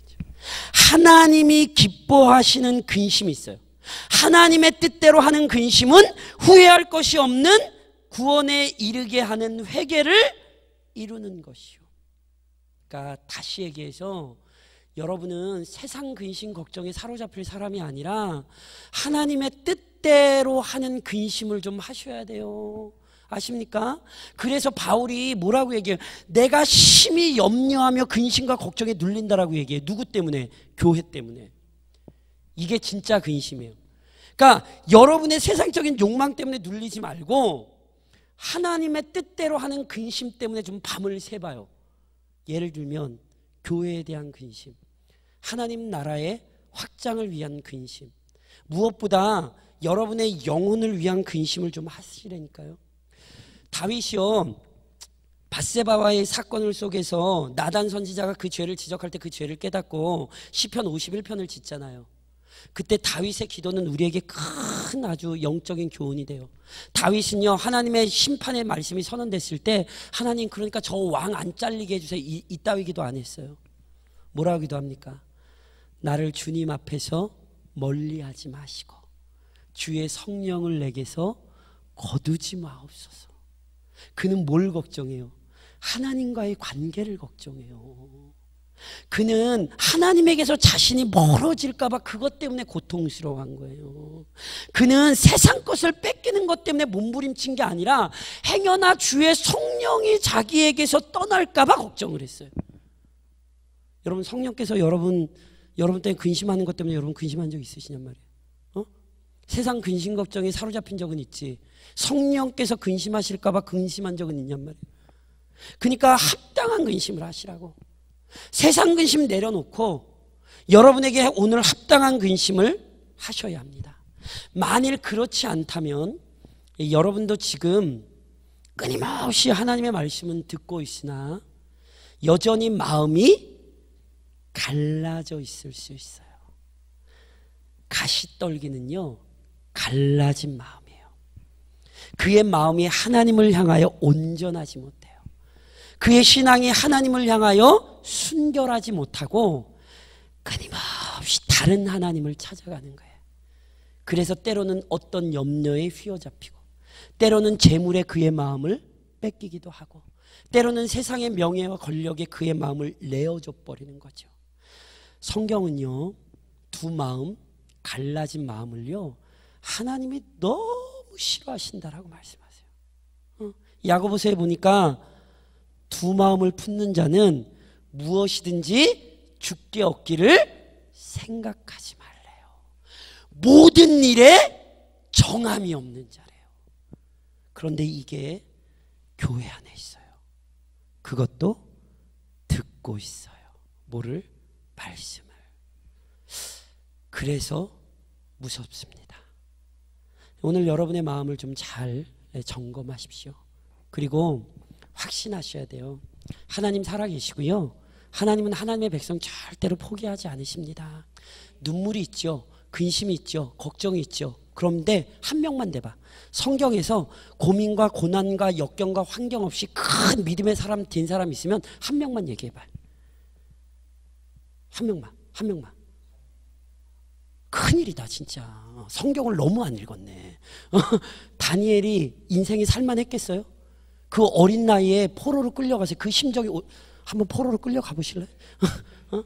하나님이 기뻐하시는 근심이 있어요. 하나님의 뜻대로 하는 근심은 후회할 것이 없는 구원에 이르게 하는 회개를 이루는 것이요. 그러니까 다시 얘기해서 여러분은 세상 근심 걱정에 사로잡힐 사람이 아니라 하나님의 뜻대로 하는 근심을 좀 하셔야 돼요. 아십니까? 그래서 바울이 뭐라고 얘기해요? 내가 심히 염려하며 근심과 걱정에 눌린다라고 얘기해요. 누구 때문에? 교회 때문에. 이게 진짜 근심이에요. 그러니까 여러분의 세상적인 욕망 때문에 눌리지 말고 하나님의 뜻대로 하는 근심 때문에 좀 밤을 새봐요. 예를 들면 교회에 대한 근심, 하나님 나라의 확장을 위한 근심, 무엇보다 여러분의 영혼을 위한 근심을 좀 하시라니까요. 다윗이요. 바세바와의 사건을 속에서 나단 선지자가 그 죄를 지적할 때 그 죄를 깨닫고 시편 51편을 짓잖아요. 그때 다윗의 기도는 우리에게 큰 아주 영적인 교훈이 돼요. 다윗은요 하나님의 심판의 말씀이 선언됐을 때 하나님 그러니까 저 왕 안 잘리게 해주세요. 이, 이따위 기도 안 했어요. 뭐라고 기도합니까? 나를 주님 앞에서 멀리하지 마시고 주의 성령을 내게서 거두지 마옵소서. 그는 뭘 걱정해요? 하나님과의 관계를 걱정해요. 그는 하나님에게서 자신이 멀어질까봐 그것 때문에 고통스러워한 거예요. 그는 세상 것을 뺏기는 것 때문에 몸부림친 게 아니라 행여나 주의 성령이 자기에게서 떠날까봐 걱정을 했어요. 여러분 성령께서 여러분 여러분 때문에 근심하는 것 때문에 여러분 근심한 적 있으시냔 말이에요. 어? 세상 근심 걱정에 사로잡힌 적은 있지. 성령께서 근심하실까봐 근심한 적은 있냔 말이에요. 그러니까 합당한 근심을 하시라고. 세상 근심 내려놓고 여러분에게 오늘 합당한 근심을 하셔야 합니다. 만일 그렇지 않다면 여러분도 지금 끊임없이 하나님의 말씀은 듣고 있으나 여전히 마음이 갈라져 있을 수 있어요. 가시떨기는요, 갈라진 마음이에요. 그의 마음이 하나님을 향하여 온전하지 못해요. 그의 신앙이 하나님을 향하여 순결하지 못하고 끊임없이 다른 하나님을 찾아가는 거예요. 그래서 때로는 어떤 염려에 휘어잡히고 때로는 재물에 그의 마음을 뺏기기도 하고 때로는 세상의 명예와 권력에 그의 마음을 내어줘 버리는 거죠. 성경은요, 두 마음, 갈라진 마음을요, 하나님이 너무 싫어하신다라고 말씀하세요. 어? 야고보서에 보니까 두 마음을 품는 자는 무엇이든지 죽게 얻기를 생각하지 말래요. 모든 일에 정함이 없는 자래요. 그런데 이게 교회 안에 있어요. 그것도 듣고 있어요. 뭐를? 말씀을. 그래서 무섭습니다. 오늘 여러분의 마음을 좀 잘 점검하십시오. 그리고 확신하셔야 돼요. 하나님 살아계시고요. 하나님은 하나님의 백성 절대로 포기하지 않으십니다. 눈물이 있죠. 근심이 있죠. 걱정이 있죠. 그런데 한 명만 대봐. 성경에서 고민과 고난과 역경과 환경 없이 큰 믿음의 사람 된 사람 있으면 한 명만 얘기해봐. 한 명만, 한 명만. 큰일이다 진짜. 성경을 너무 안 읽었네. 다니엘이 인생이 살만했겠어요? 그 어린 나이에 포로로 끌려가서 그 심정이 한번 포로로 끌려가 보실래요? 어?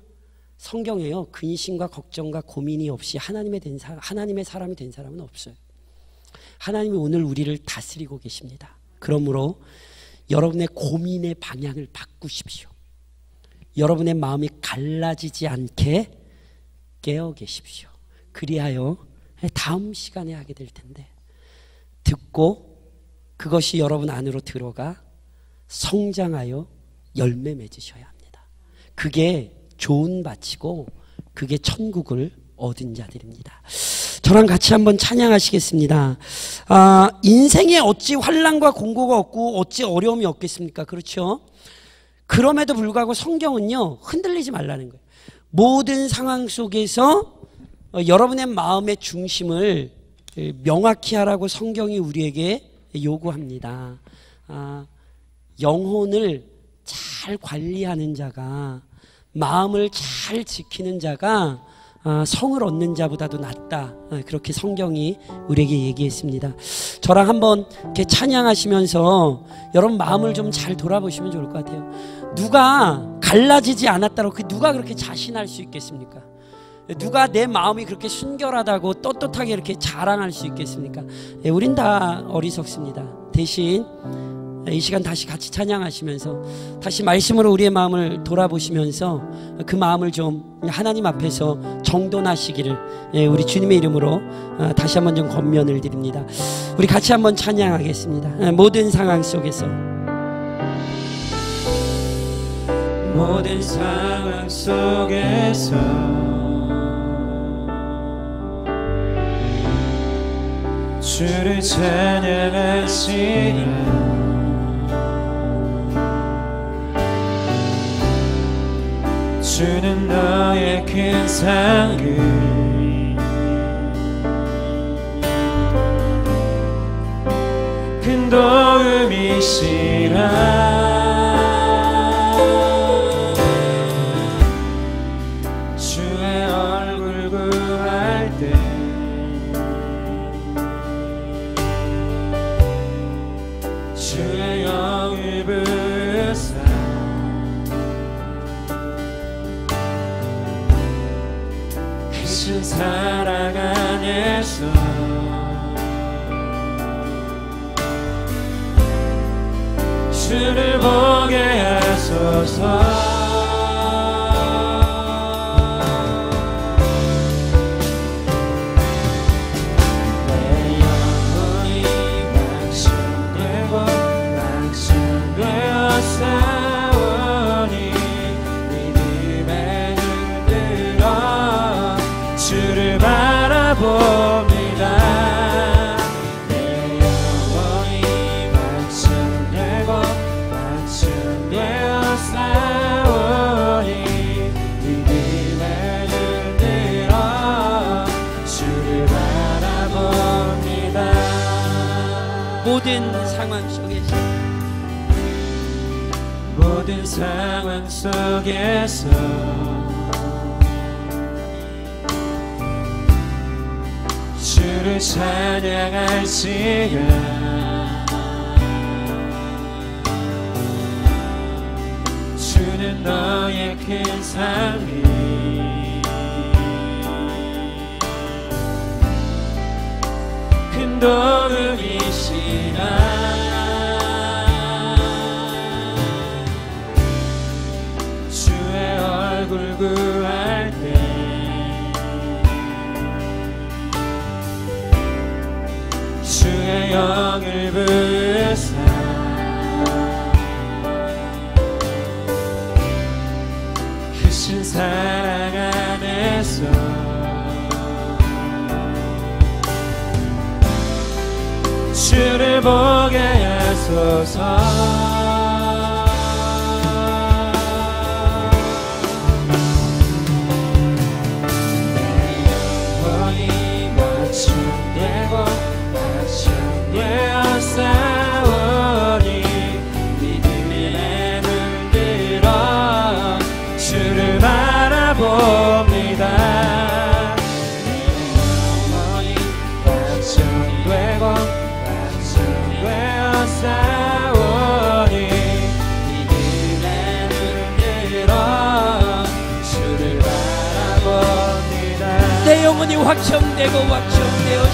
성경에요. 근심과 걱정과 고민이 없이 하나님의 된 사, 하나님의 사람이 된 사람은 없어요. 하나님이 오늘 우리를 다스리고 계십니다. 그러므로 여러분의 고민의 방향을 바꾸십시오. 여러분의 마음이 갈라지지 않게 깨어 계십시오. 그리하여 다음 시간에 하게 될 텐데 듣고 그것이 여러분 안으로 들어가 성장하여 열매 맺으셔야 합니다. 그게 좋은 밭이고 그게 천국을 얻은 자들입니다. 저랑 같이 한번 찬양하시겠습니다. 아, 인생에 어찌 환란과 공고가 없고 어찌 어려움이 없겠습니까? 그렇죠? 그럼에도 불구하고 성경은요 흔들리지 말라는 거예요. 모든 상황 속에서 어, 여러분의 마음의 중심을 명확히 하라고 성경이 우리에게 요구합니다. 아, 영혼을 잘 관리하는 자가 마음을 잘 지키는 자가 아, 성을 얻는 자보다도 낫다. 아, 그렇게 성경이 우리에게 얘기했습니다. 저랑 한번 이렇게 찬양하시면서 여러분 마음을 좀 잘 돌아보시면 좋을 것 같아요. 누가 갈라지지 않았다고 그 누가 그렇게 자신할 수 있겠습니까? 누가 내 마음이 그렇게 순결하다고 떳떳하게 이렇게 자랑할 수 있겠습니까? 예, 우린 다 어리석습니다. 대신 이 시간 다시 같이 찬양하시면서 다시 말씀으로 우리의 마음을 돌아보시면서 그 마음을 좀 하나님 앞에서 정돈하시기를 예, 우리 주님의 이름으로 어, 다시 한번 좀 권면을 드립니다. 우리 같이 한번 찬양하겠습니다. 예, 모든 상황 속에서 모든 상황 속에서 주를 찬양할 시간 주는 너의 큰 상을. 큰 도움이시라 주를 보게 하소서 상황 속에서. 주를 찬양할 시간 주는 너의 큰 삶이 구할 때 주의 영을 부으 하소 확정되고 확정되어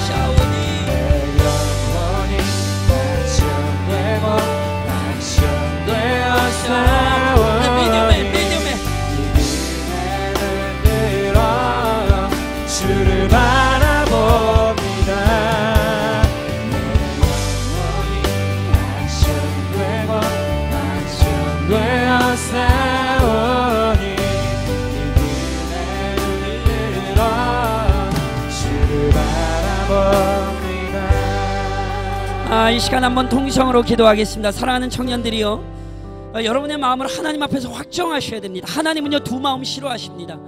시간 한번 통성으로 기도하겠습니다. 사랑하는 청년들이요. 어, 여러분의 마음을 하나님 앞에서 확정하셔야 됩니다. 하나님은요 두 마음 싫어하십니다.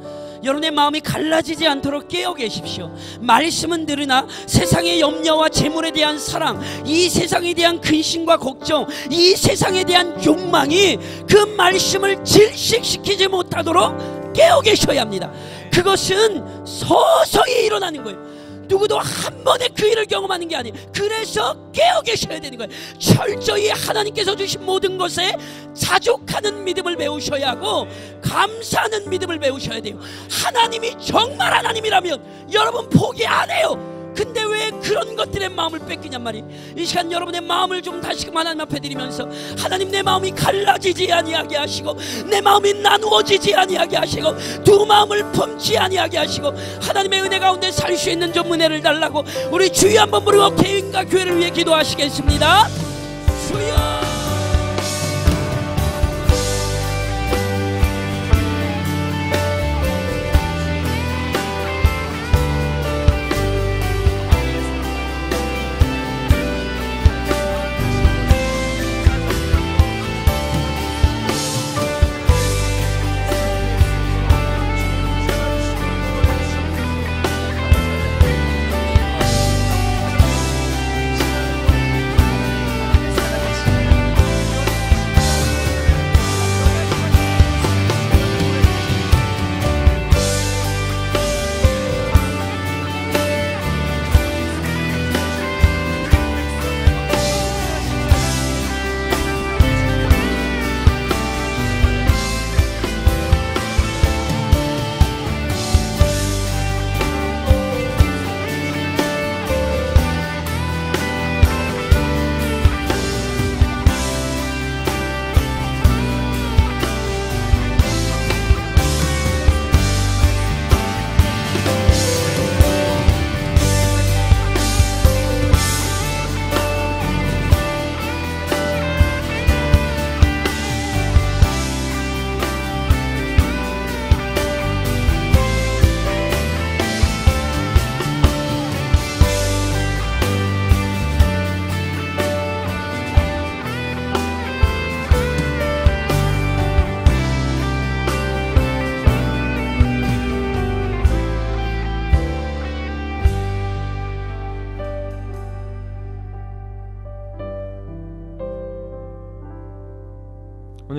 여러분의 마음이 갈라지지 않도록 깨어 계십시오. 말씀은 들으나 세상의 염려와 재물에 대한 사랑, 이 세상에 대한 근심과 걱정, 이 세상에 대한 욕망이 그 말씀을 질식시키지 못하도록 깨어 계셔야 합니다. 그것은 서서히 일어나는 거예요. 누구도 한 번에 그 일을 경험하는 게 아니에요. 그래서 깨어 계셔야 되는 거예요. 철저히 하나님께서 주신 모든 것에 자족하는 믿음을 배우셔야 하고 감사하는 믿음을 배우셔야 돼요. 하나님이 정말 하나님이라면 여러분 포기 안 해요. 근데 왜 그런 것들의 마음을 뺏기냔 말이에요. 이 시간 여러분의 마음을 좀 다시금 하나님 앞에 드리면서 하나님 내 마음이 갈라지지 아니하게 하시고 내 마음이 나누어지지 아니하게 하시고 두 마음을 품지 아니하게 하시고 하나님의 은혜 가운데 살 수 있는 좀 은혜를 달라고 우리 주여 한번 부르고 개인과 교회를 위해 기도하시겠습니다. 주여.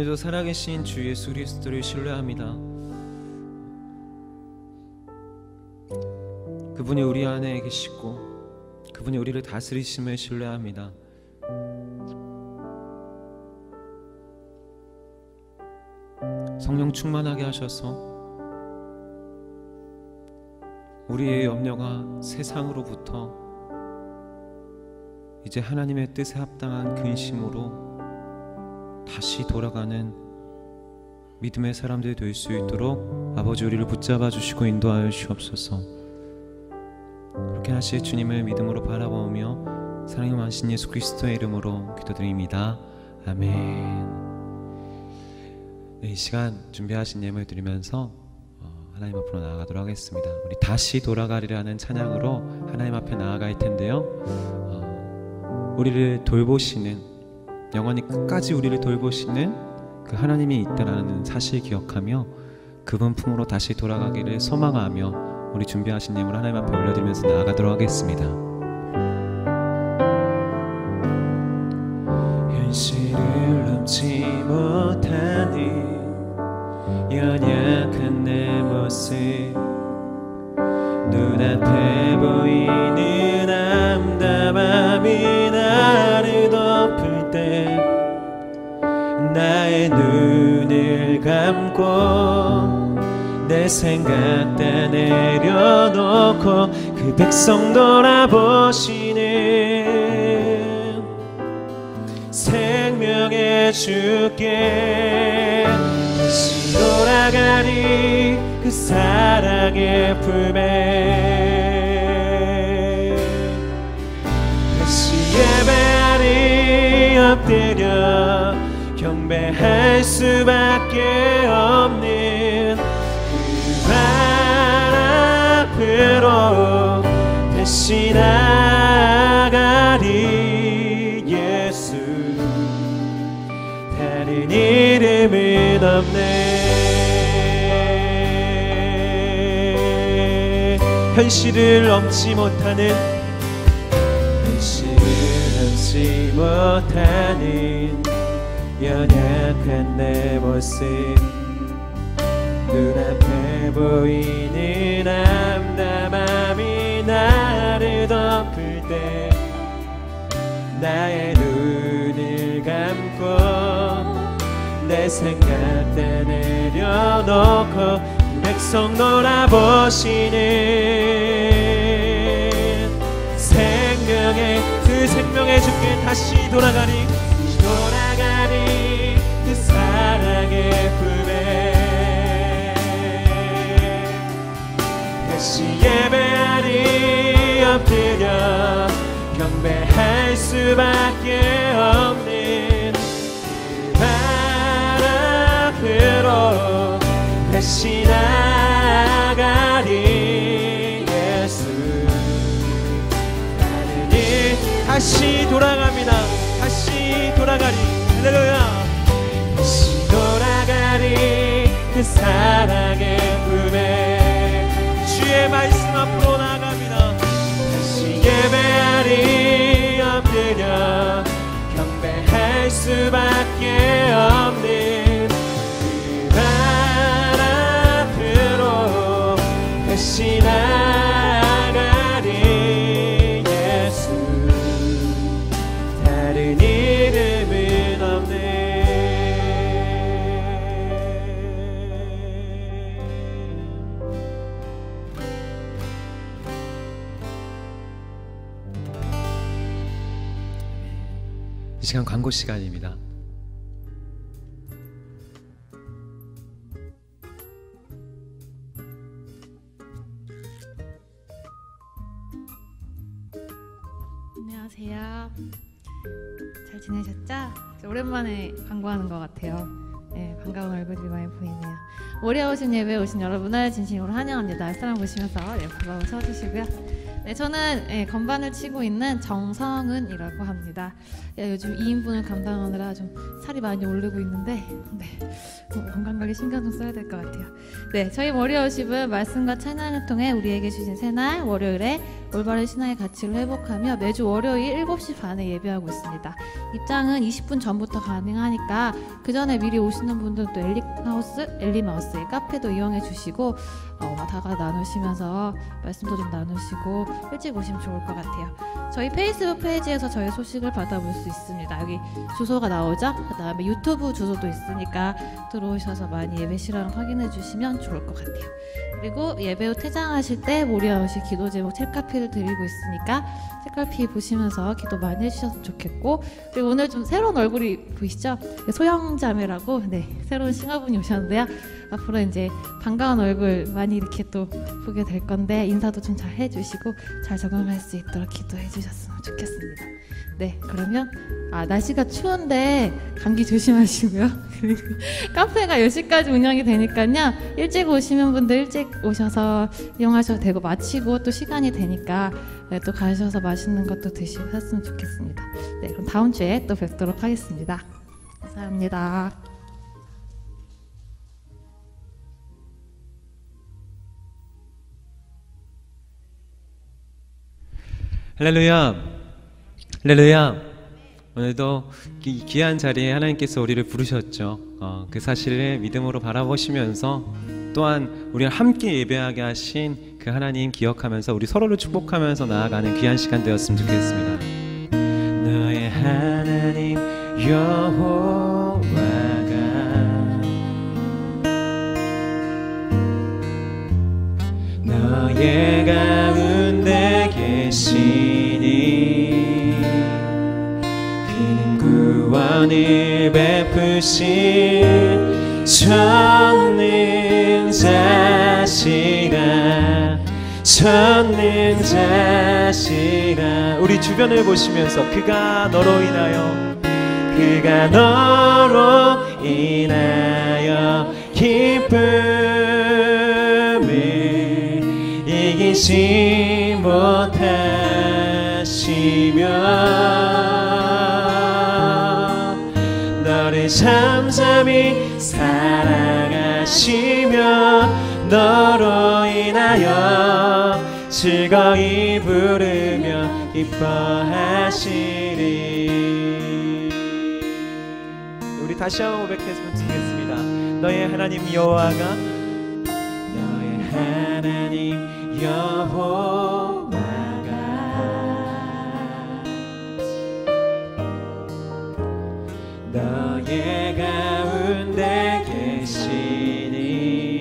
오늘도 살아계신 주 예수 그리스도를 신뢰합니다. 그분이 우리 안에 계시고 그분이 우리를 다스리심을 신뢰합니다. 성령 충만하게 하셔서 우리의 염려가 세상으로부터 이제 하나님의 뜻에 합당한 근심으로 다시 돌아가는 믿음의 사람들이 될 수 있도록 아버지 우리를 붙잡아 주시고 인도하여 주옵소서. 그렇게 하실 주님을 믿음으로 바라보며 사랑이 많으신 예수 그리스도의 이름으로 기도드립니다. 아멘. 네, 이 시간 준비하신 예물 드리면서 어, 하나님 앞으로 나아가도록 하겠습니다. 우리 다시 돌아가리라는 찬양으로 하나님 앞에 나아갈 텐데요. 어, 우리를 돌보시는 영원히 끝까지 우리를 돌보시는 그 하나님이 있다라는 사실 기억하며 그분 품으로 다시 돌아가기를 소망하며 우리 준비하신 예물 하나님 앞에 올려드리면서 나아가도록 하겠습니다. 현실을 넘지 못하는 연약한 내 모습 눈앞에 보이는 암담함이 나의 눈을 감고 내 생각 다 내려놓고 그 백성 돌아보시는 생명의 주께 다시 돌아가리 그 사랑의 품에. 다시 예배하리 엎드려 경배할 수밖에 없는 그발 앞으로 다시 나가리 예수. 다른 이름은 없네. 현실을 넘지 못하는 현실을 넘지 못하는 연약한 내 모습. 눈앞에 보이는 암담함이 나를 덮을 때 나의 눈을 감고 내 생각 다 내려놓고 백성 돌아보시는 생명의 그 생명의 주께 다시 돌아가리 다시 예배하리 엎드려 경배할 수밖에 없는 그발 앞으로 다시 나가리 예수 나는 이 다시 돌아갑니다 다시 돌아가리 할렐루야 다시 돌아가리 그 사랑의 품에 예배하리 엎드려 경배할 수밖에 광고 시간입니다. 안녕하세요. 잘 지내셨죠? 오랜만에 광고하는 것 같아요. 네, 반가운 얼굴이 많이 보이네요. 월요일 오신 예배 오신 여러분을 진심으로 환영합니다. 사람 보시면서 네, 박수 쳐주시고요. 네, 저는 네, 건반을 치고 있는 정성은이라고 합니다. 예, 요즘 2인분을 감당하느라 좀 살이 많이 오르고 있는데 네, 어, 건강 관리 신경 좀 써야 될 것 같아요. 네, 저희 월요일십은 말씀과 찬양을 통해 우리에게 주신 새날 월요일에 올바른 신앙의 가치를 회복하며 매주 월요일 7시 반에 예배하고 있습니다. 입장은 20분 전부터 가능하니까 그 전에 미리 오시는 분들도 엘리하우스, 엘리마우스의 카페도 이용해 주시고 어, 다가 나누시면서 말씀도 좀 나누시고 일찍 오시면 좋을 것 같아요. 저희 페이스북 페이지에서 저희 소식을 받아볼 수 있습니다. 여기 주소가 나오죠? 그 다음에 유튜브 주소도 있으니까 들어오셔서 많이 예배 시간 확인해 주시면 좋을 것 같아요. 그리고 예배 후 퇴장하실 때 모리아웃이 기도 제목 책카피를 드리고 있으니까 책카피 보시면서 기도 많이 해주셨으면 좋겠고 그리고 오늘 좀 새로운 얼굴이 보이시죠? 소영자매라고 네 새로운 싱어분이 오셨는데요. 앞으로 이제 반가운 얼굴 많이 이렇게 또 보게 될 건데 인사도 좀 잘 해주시고 잘 적응할 수 있도록 기도해 주셨으면 좋겠습니다. 네, 그러면 아 날씨가 추운데 감기 조심하시고요. 그리고 카페가 10시까지 운영이 되니까요. 일찍 오시는 분들 일찍 오셔서 이용하셔도 되고 마치고 또 시간이 되니까 네, 또 가셔서 맛있는 것도 드시셨으면 좋겠습니다. 네, 그럼 다음 주에 또 뵙도록 하겠습니다. 감사합니다. 할렐루야. 할렐루야. 오늘도 이 귀한 자리에 하나님께서 우리를 부르셨죠. 어, 그 사실을 믿음으로 바라보시면서 또한 우리가 함께 예배하게 하신 그 하나님 기억하면서 우리 서로를 축복하면서 나아가는 귀한 시간 되었으면 좋겠습니다. 너의 하나님 여호와가 너의 가운데 계시 구원을 베푸신 전능자시라 전능자시라 우리 주변을 보시면서 그가 너로 인하여 그가 너로 인하여 기쁨을 이기지 못하시며 잠잠히 사랑하시며 너로 인하여 즐거이 부르며 기뻐하시리. 우리 다시 한번 고백했으면 좋겠습니다. 너의 하나님 여호와가 너의 하나님 여호 너의 가운데 계시니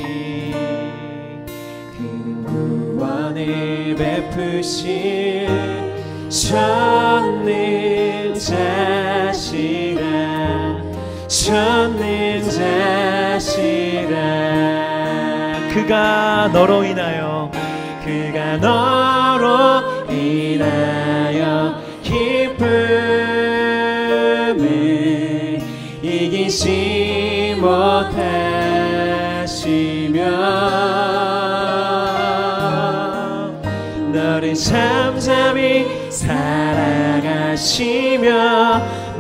그 구원을 베푸신 전능자시라 전능자시라 그가 너로 인하여 그가 너로 인하여 기쁨 못하시며 너를 잠잠히 사랑하시며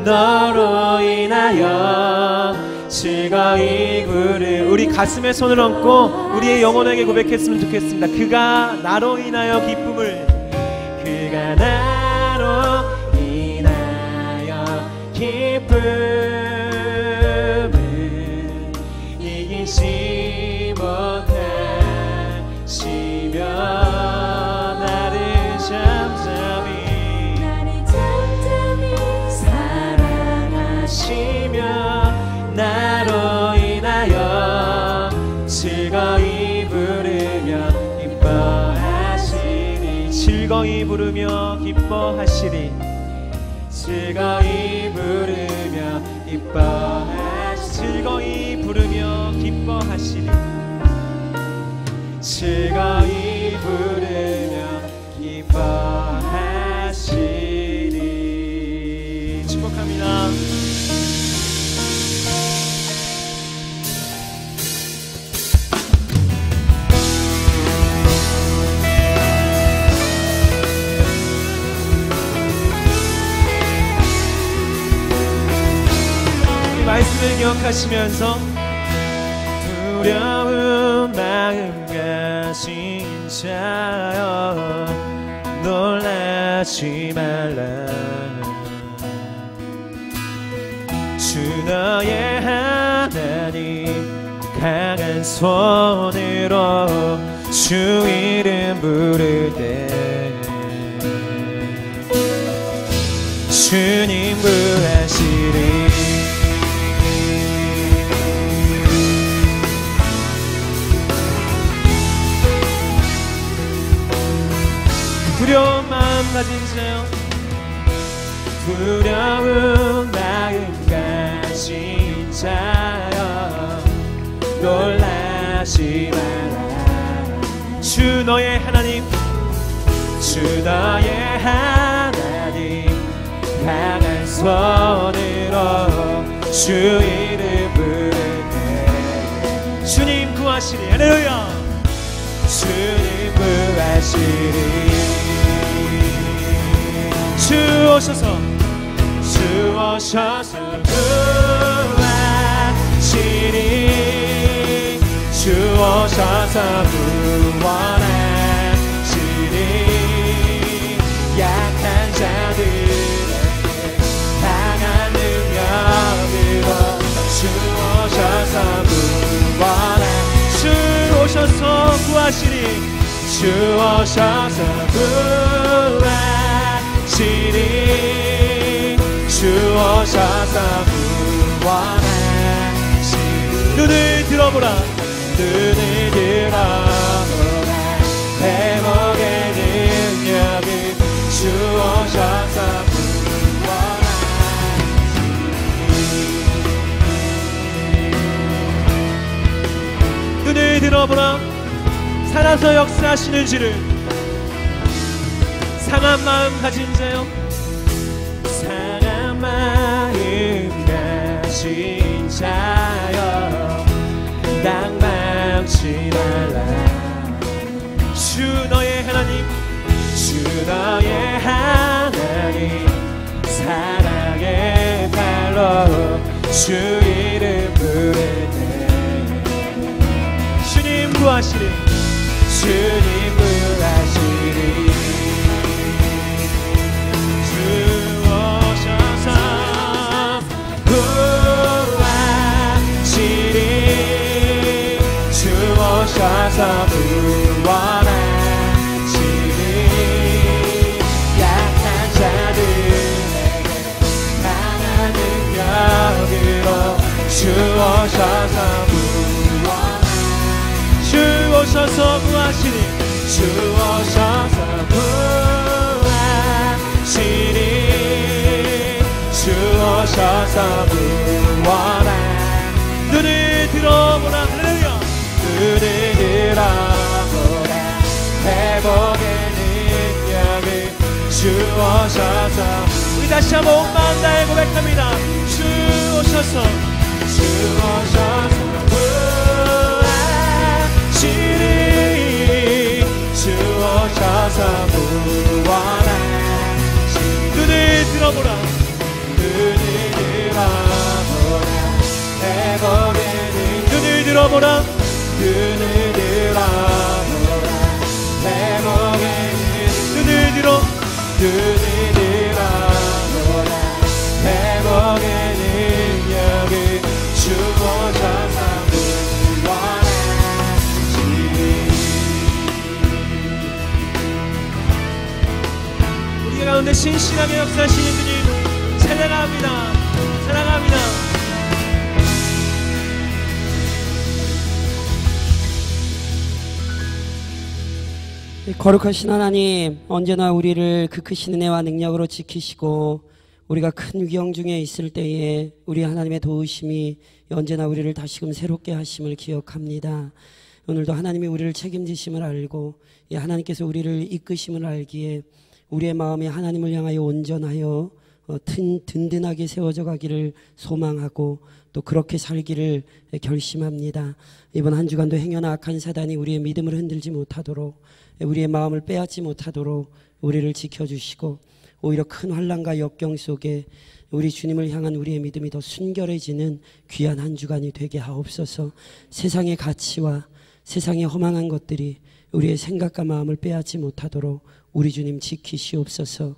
너로 인하여 즐거이 부르 우리 가슴에 손을 얹고 우리의 영혼에게 고백했으면 좋겠습니다. 그가 나로 인하여 기쁨을 그가 나로 인하여 기쁨 부르며 기뻐하시리. 즐거이 부르며 기뻐하시 즐거이 부르며 기뻐하시리. 즐거 말씀을 기억하시면서 두려운 마음 가진 자여 놀라지 말라. 주 너의 하나님 강한 손으로 주 이름 부를 때 주님 구하 두려운 마음 가진 자여 놀라지 마라. 주 너의 하나님 주 너의 하나님 강한 손으로 주 이름 때 주님 구하시리. 할렐루야. 주님 구하시리. 주 오셔서 주 오셔서 구하시리 주 오셔서 구원하시리 약한 자들에게 강한 능력으로 주 오셔서 구원하 주 오셔서 구하시리 주 오셔서 구하시리 주 오셔서 구원하시리 눈을 들어보라. 눈을 들어보라. 회복의 능력을 주 오셔서 구원하시리 눈을 들어보라. 살아서 역사하시는 주를 상한 마음 가진 자요 가진 자여. 낭망치 말라. 주 너의 하나님 주 너의 하나님. 사랑의 발로 주 이름 부를 때. 주님 구하시리. 주님 오셔서 구원하시리 약한 자들에게 강한 능력으로 주 오셔서 구원하시리. 주 오셔서 구하시리 주 오셔서 구하시리 주 오셔서 구원하 눈을 들어보라. 할렐루야. 눈을 들어보라. 회복의 능력을 주 오셔서 우리 다시 한번 온 마음 다해 고백합니다. 주 오셔서 주 오셔서 구하시리 주 오셔서 구원하시리. 눈을 들어보라. 눈을 들어보라. 회복의 능 눈을 들어보라. 눈을 가운데 신실하게 역사하시는 주님 찬양합니다 거룩하신 하나님, 언제나 우리를 그 크신 은혜와 능력으로 지키시고 우리가 큰 위험 중에 있을 때에 우리 하나님의 도우심이 언제나 우리를 다시금 새롭게 하심을 기억합니다. 오늘도 하나님이 우리를 책임지심을 알고 이 하나님께서 우리를 이끄심을 알기에 우리의 마음이 하나님을 향하여 온전하여 어, 든, 든든하게 세워져 가기를 소망하고 또 그렇게 살기를 결심합니다. 이번 한 주간도 행여나 악한 사단이 우리의 믿음을 흔들지 못하도록 우리의 마음을 빼앗지 못하도록 우리를 지켜주시고 오히려 큰 환란과 역경 속에 우리 주님을 향한 우리의 믿음이 더 순결해지는 귀한 한 주간이 되게 하옵소서. 세상의 가치와 세상의 허망한 것들이 우리의 생각과 마음을 빼앗지 못하도록 우리 주님 지키시옵소서.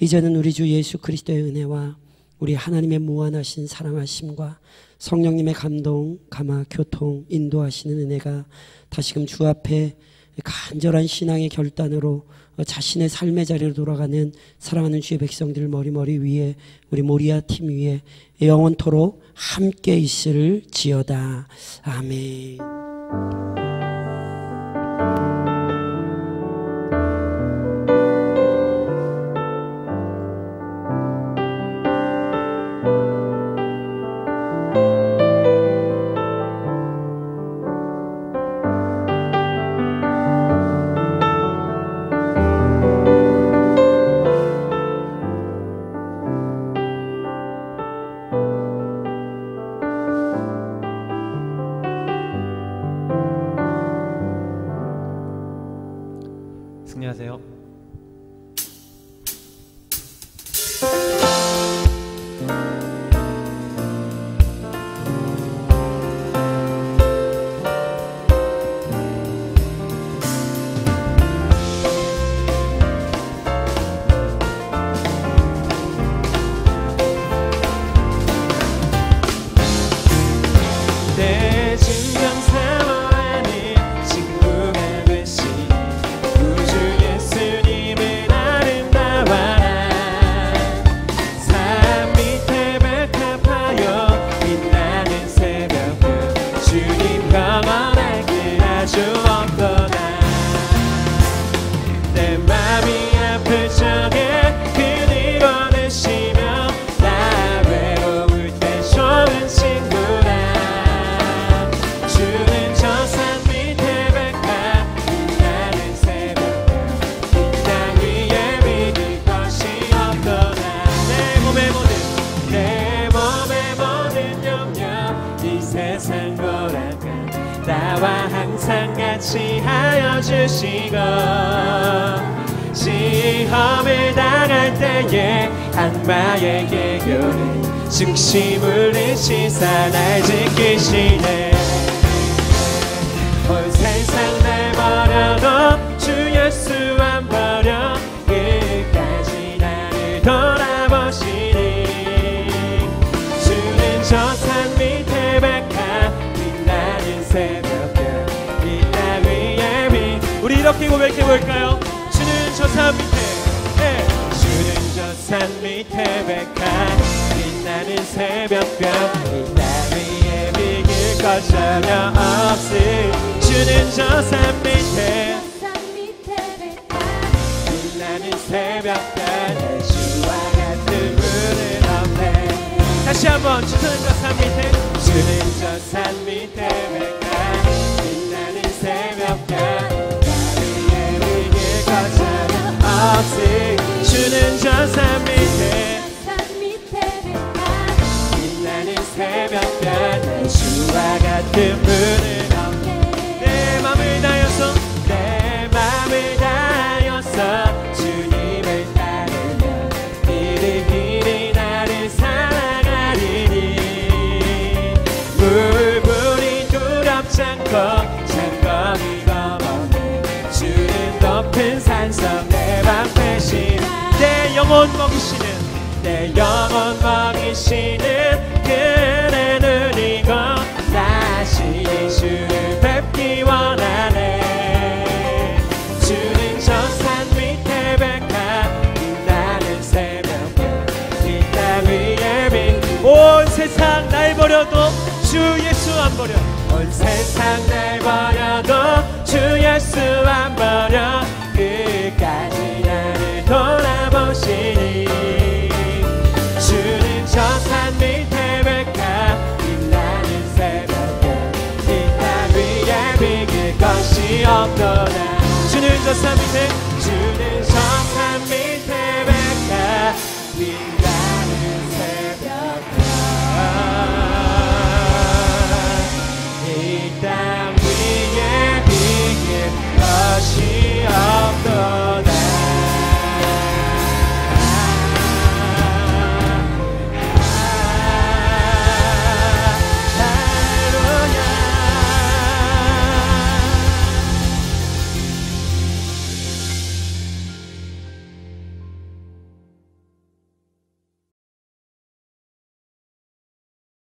이제는 우리 주 예수 그리스도의 은혜와 우리 하나님의 무한하신 사랑하심과 성령님의 감동, 감화, 교통, 인도하시는 은혜가 다시금 주 앞에 간절한 신앙의 결단으로 자신의 삶의 자리로 돌아가는 사랑하는 주의 백성들 머리머리 위에 우리 모리아 팀 위에 영원토록 함께 있을 지어다. 아멘.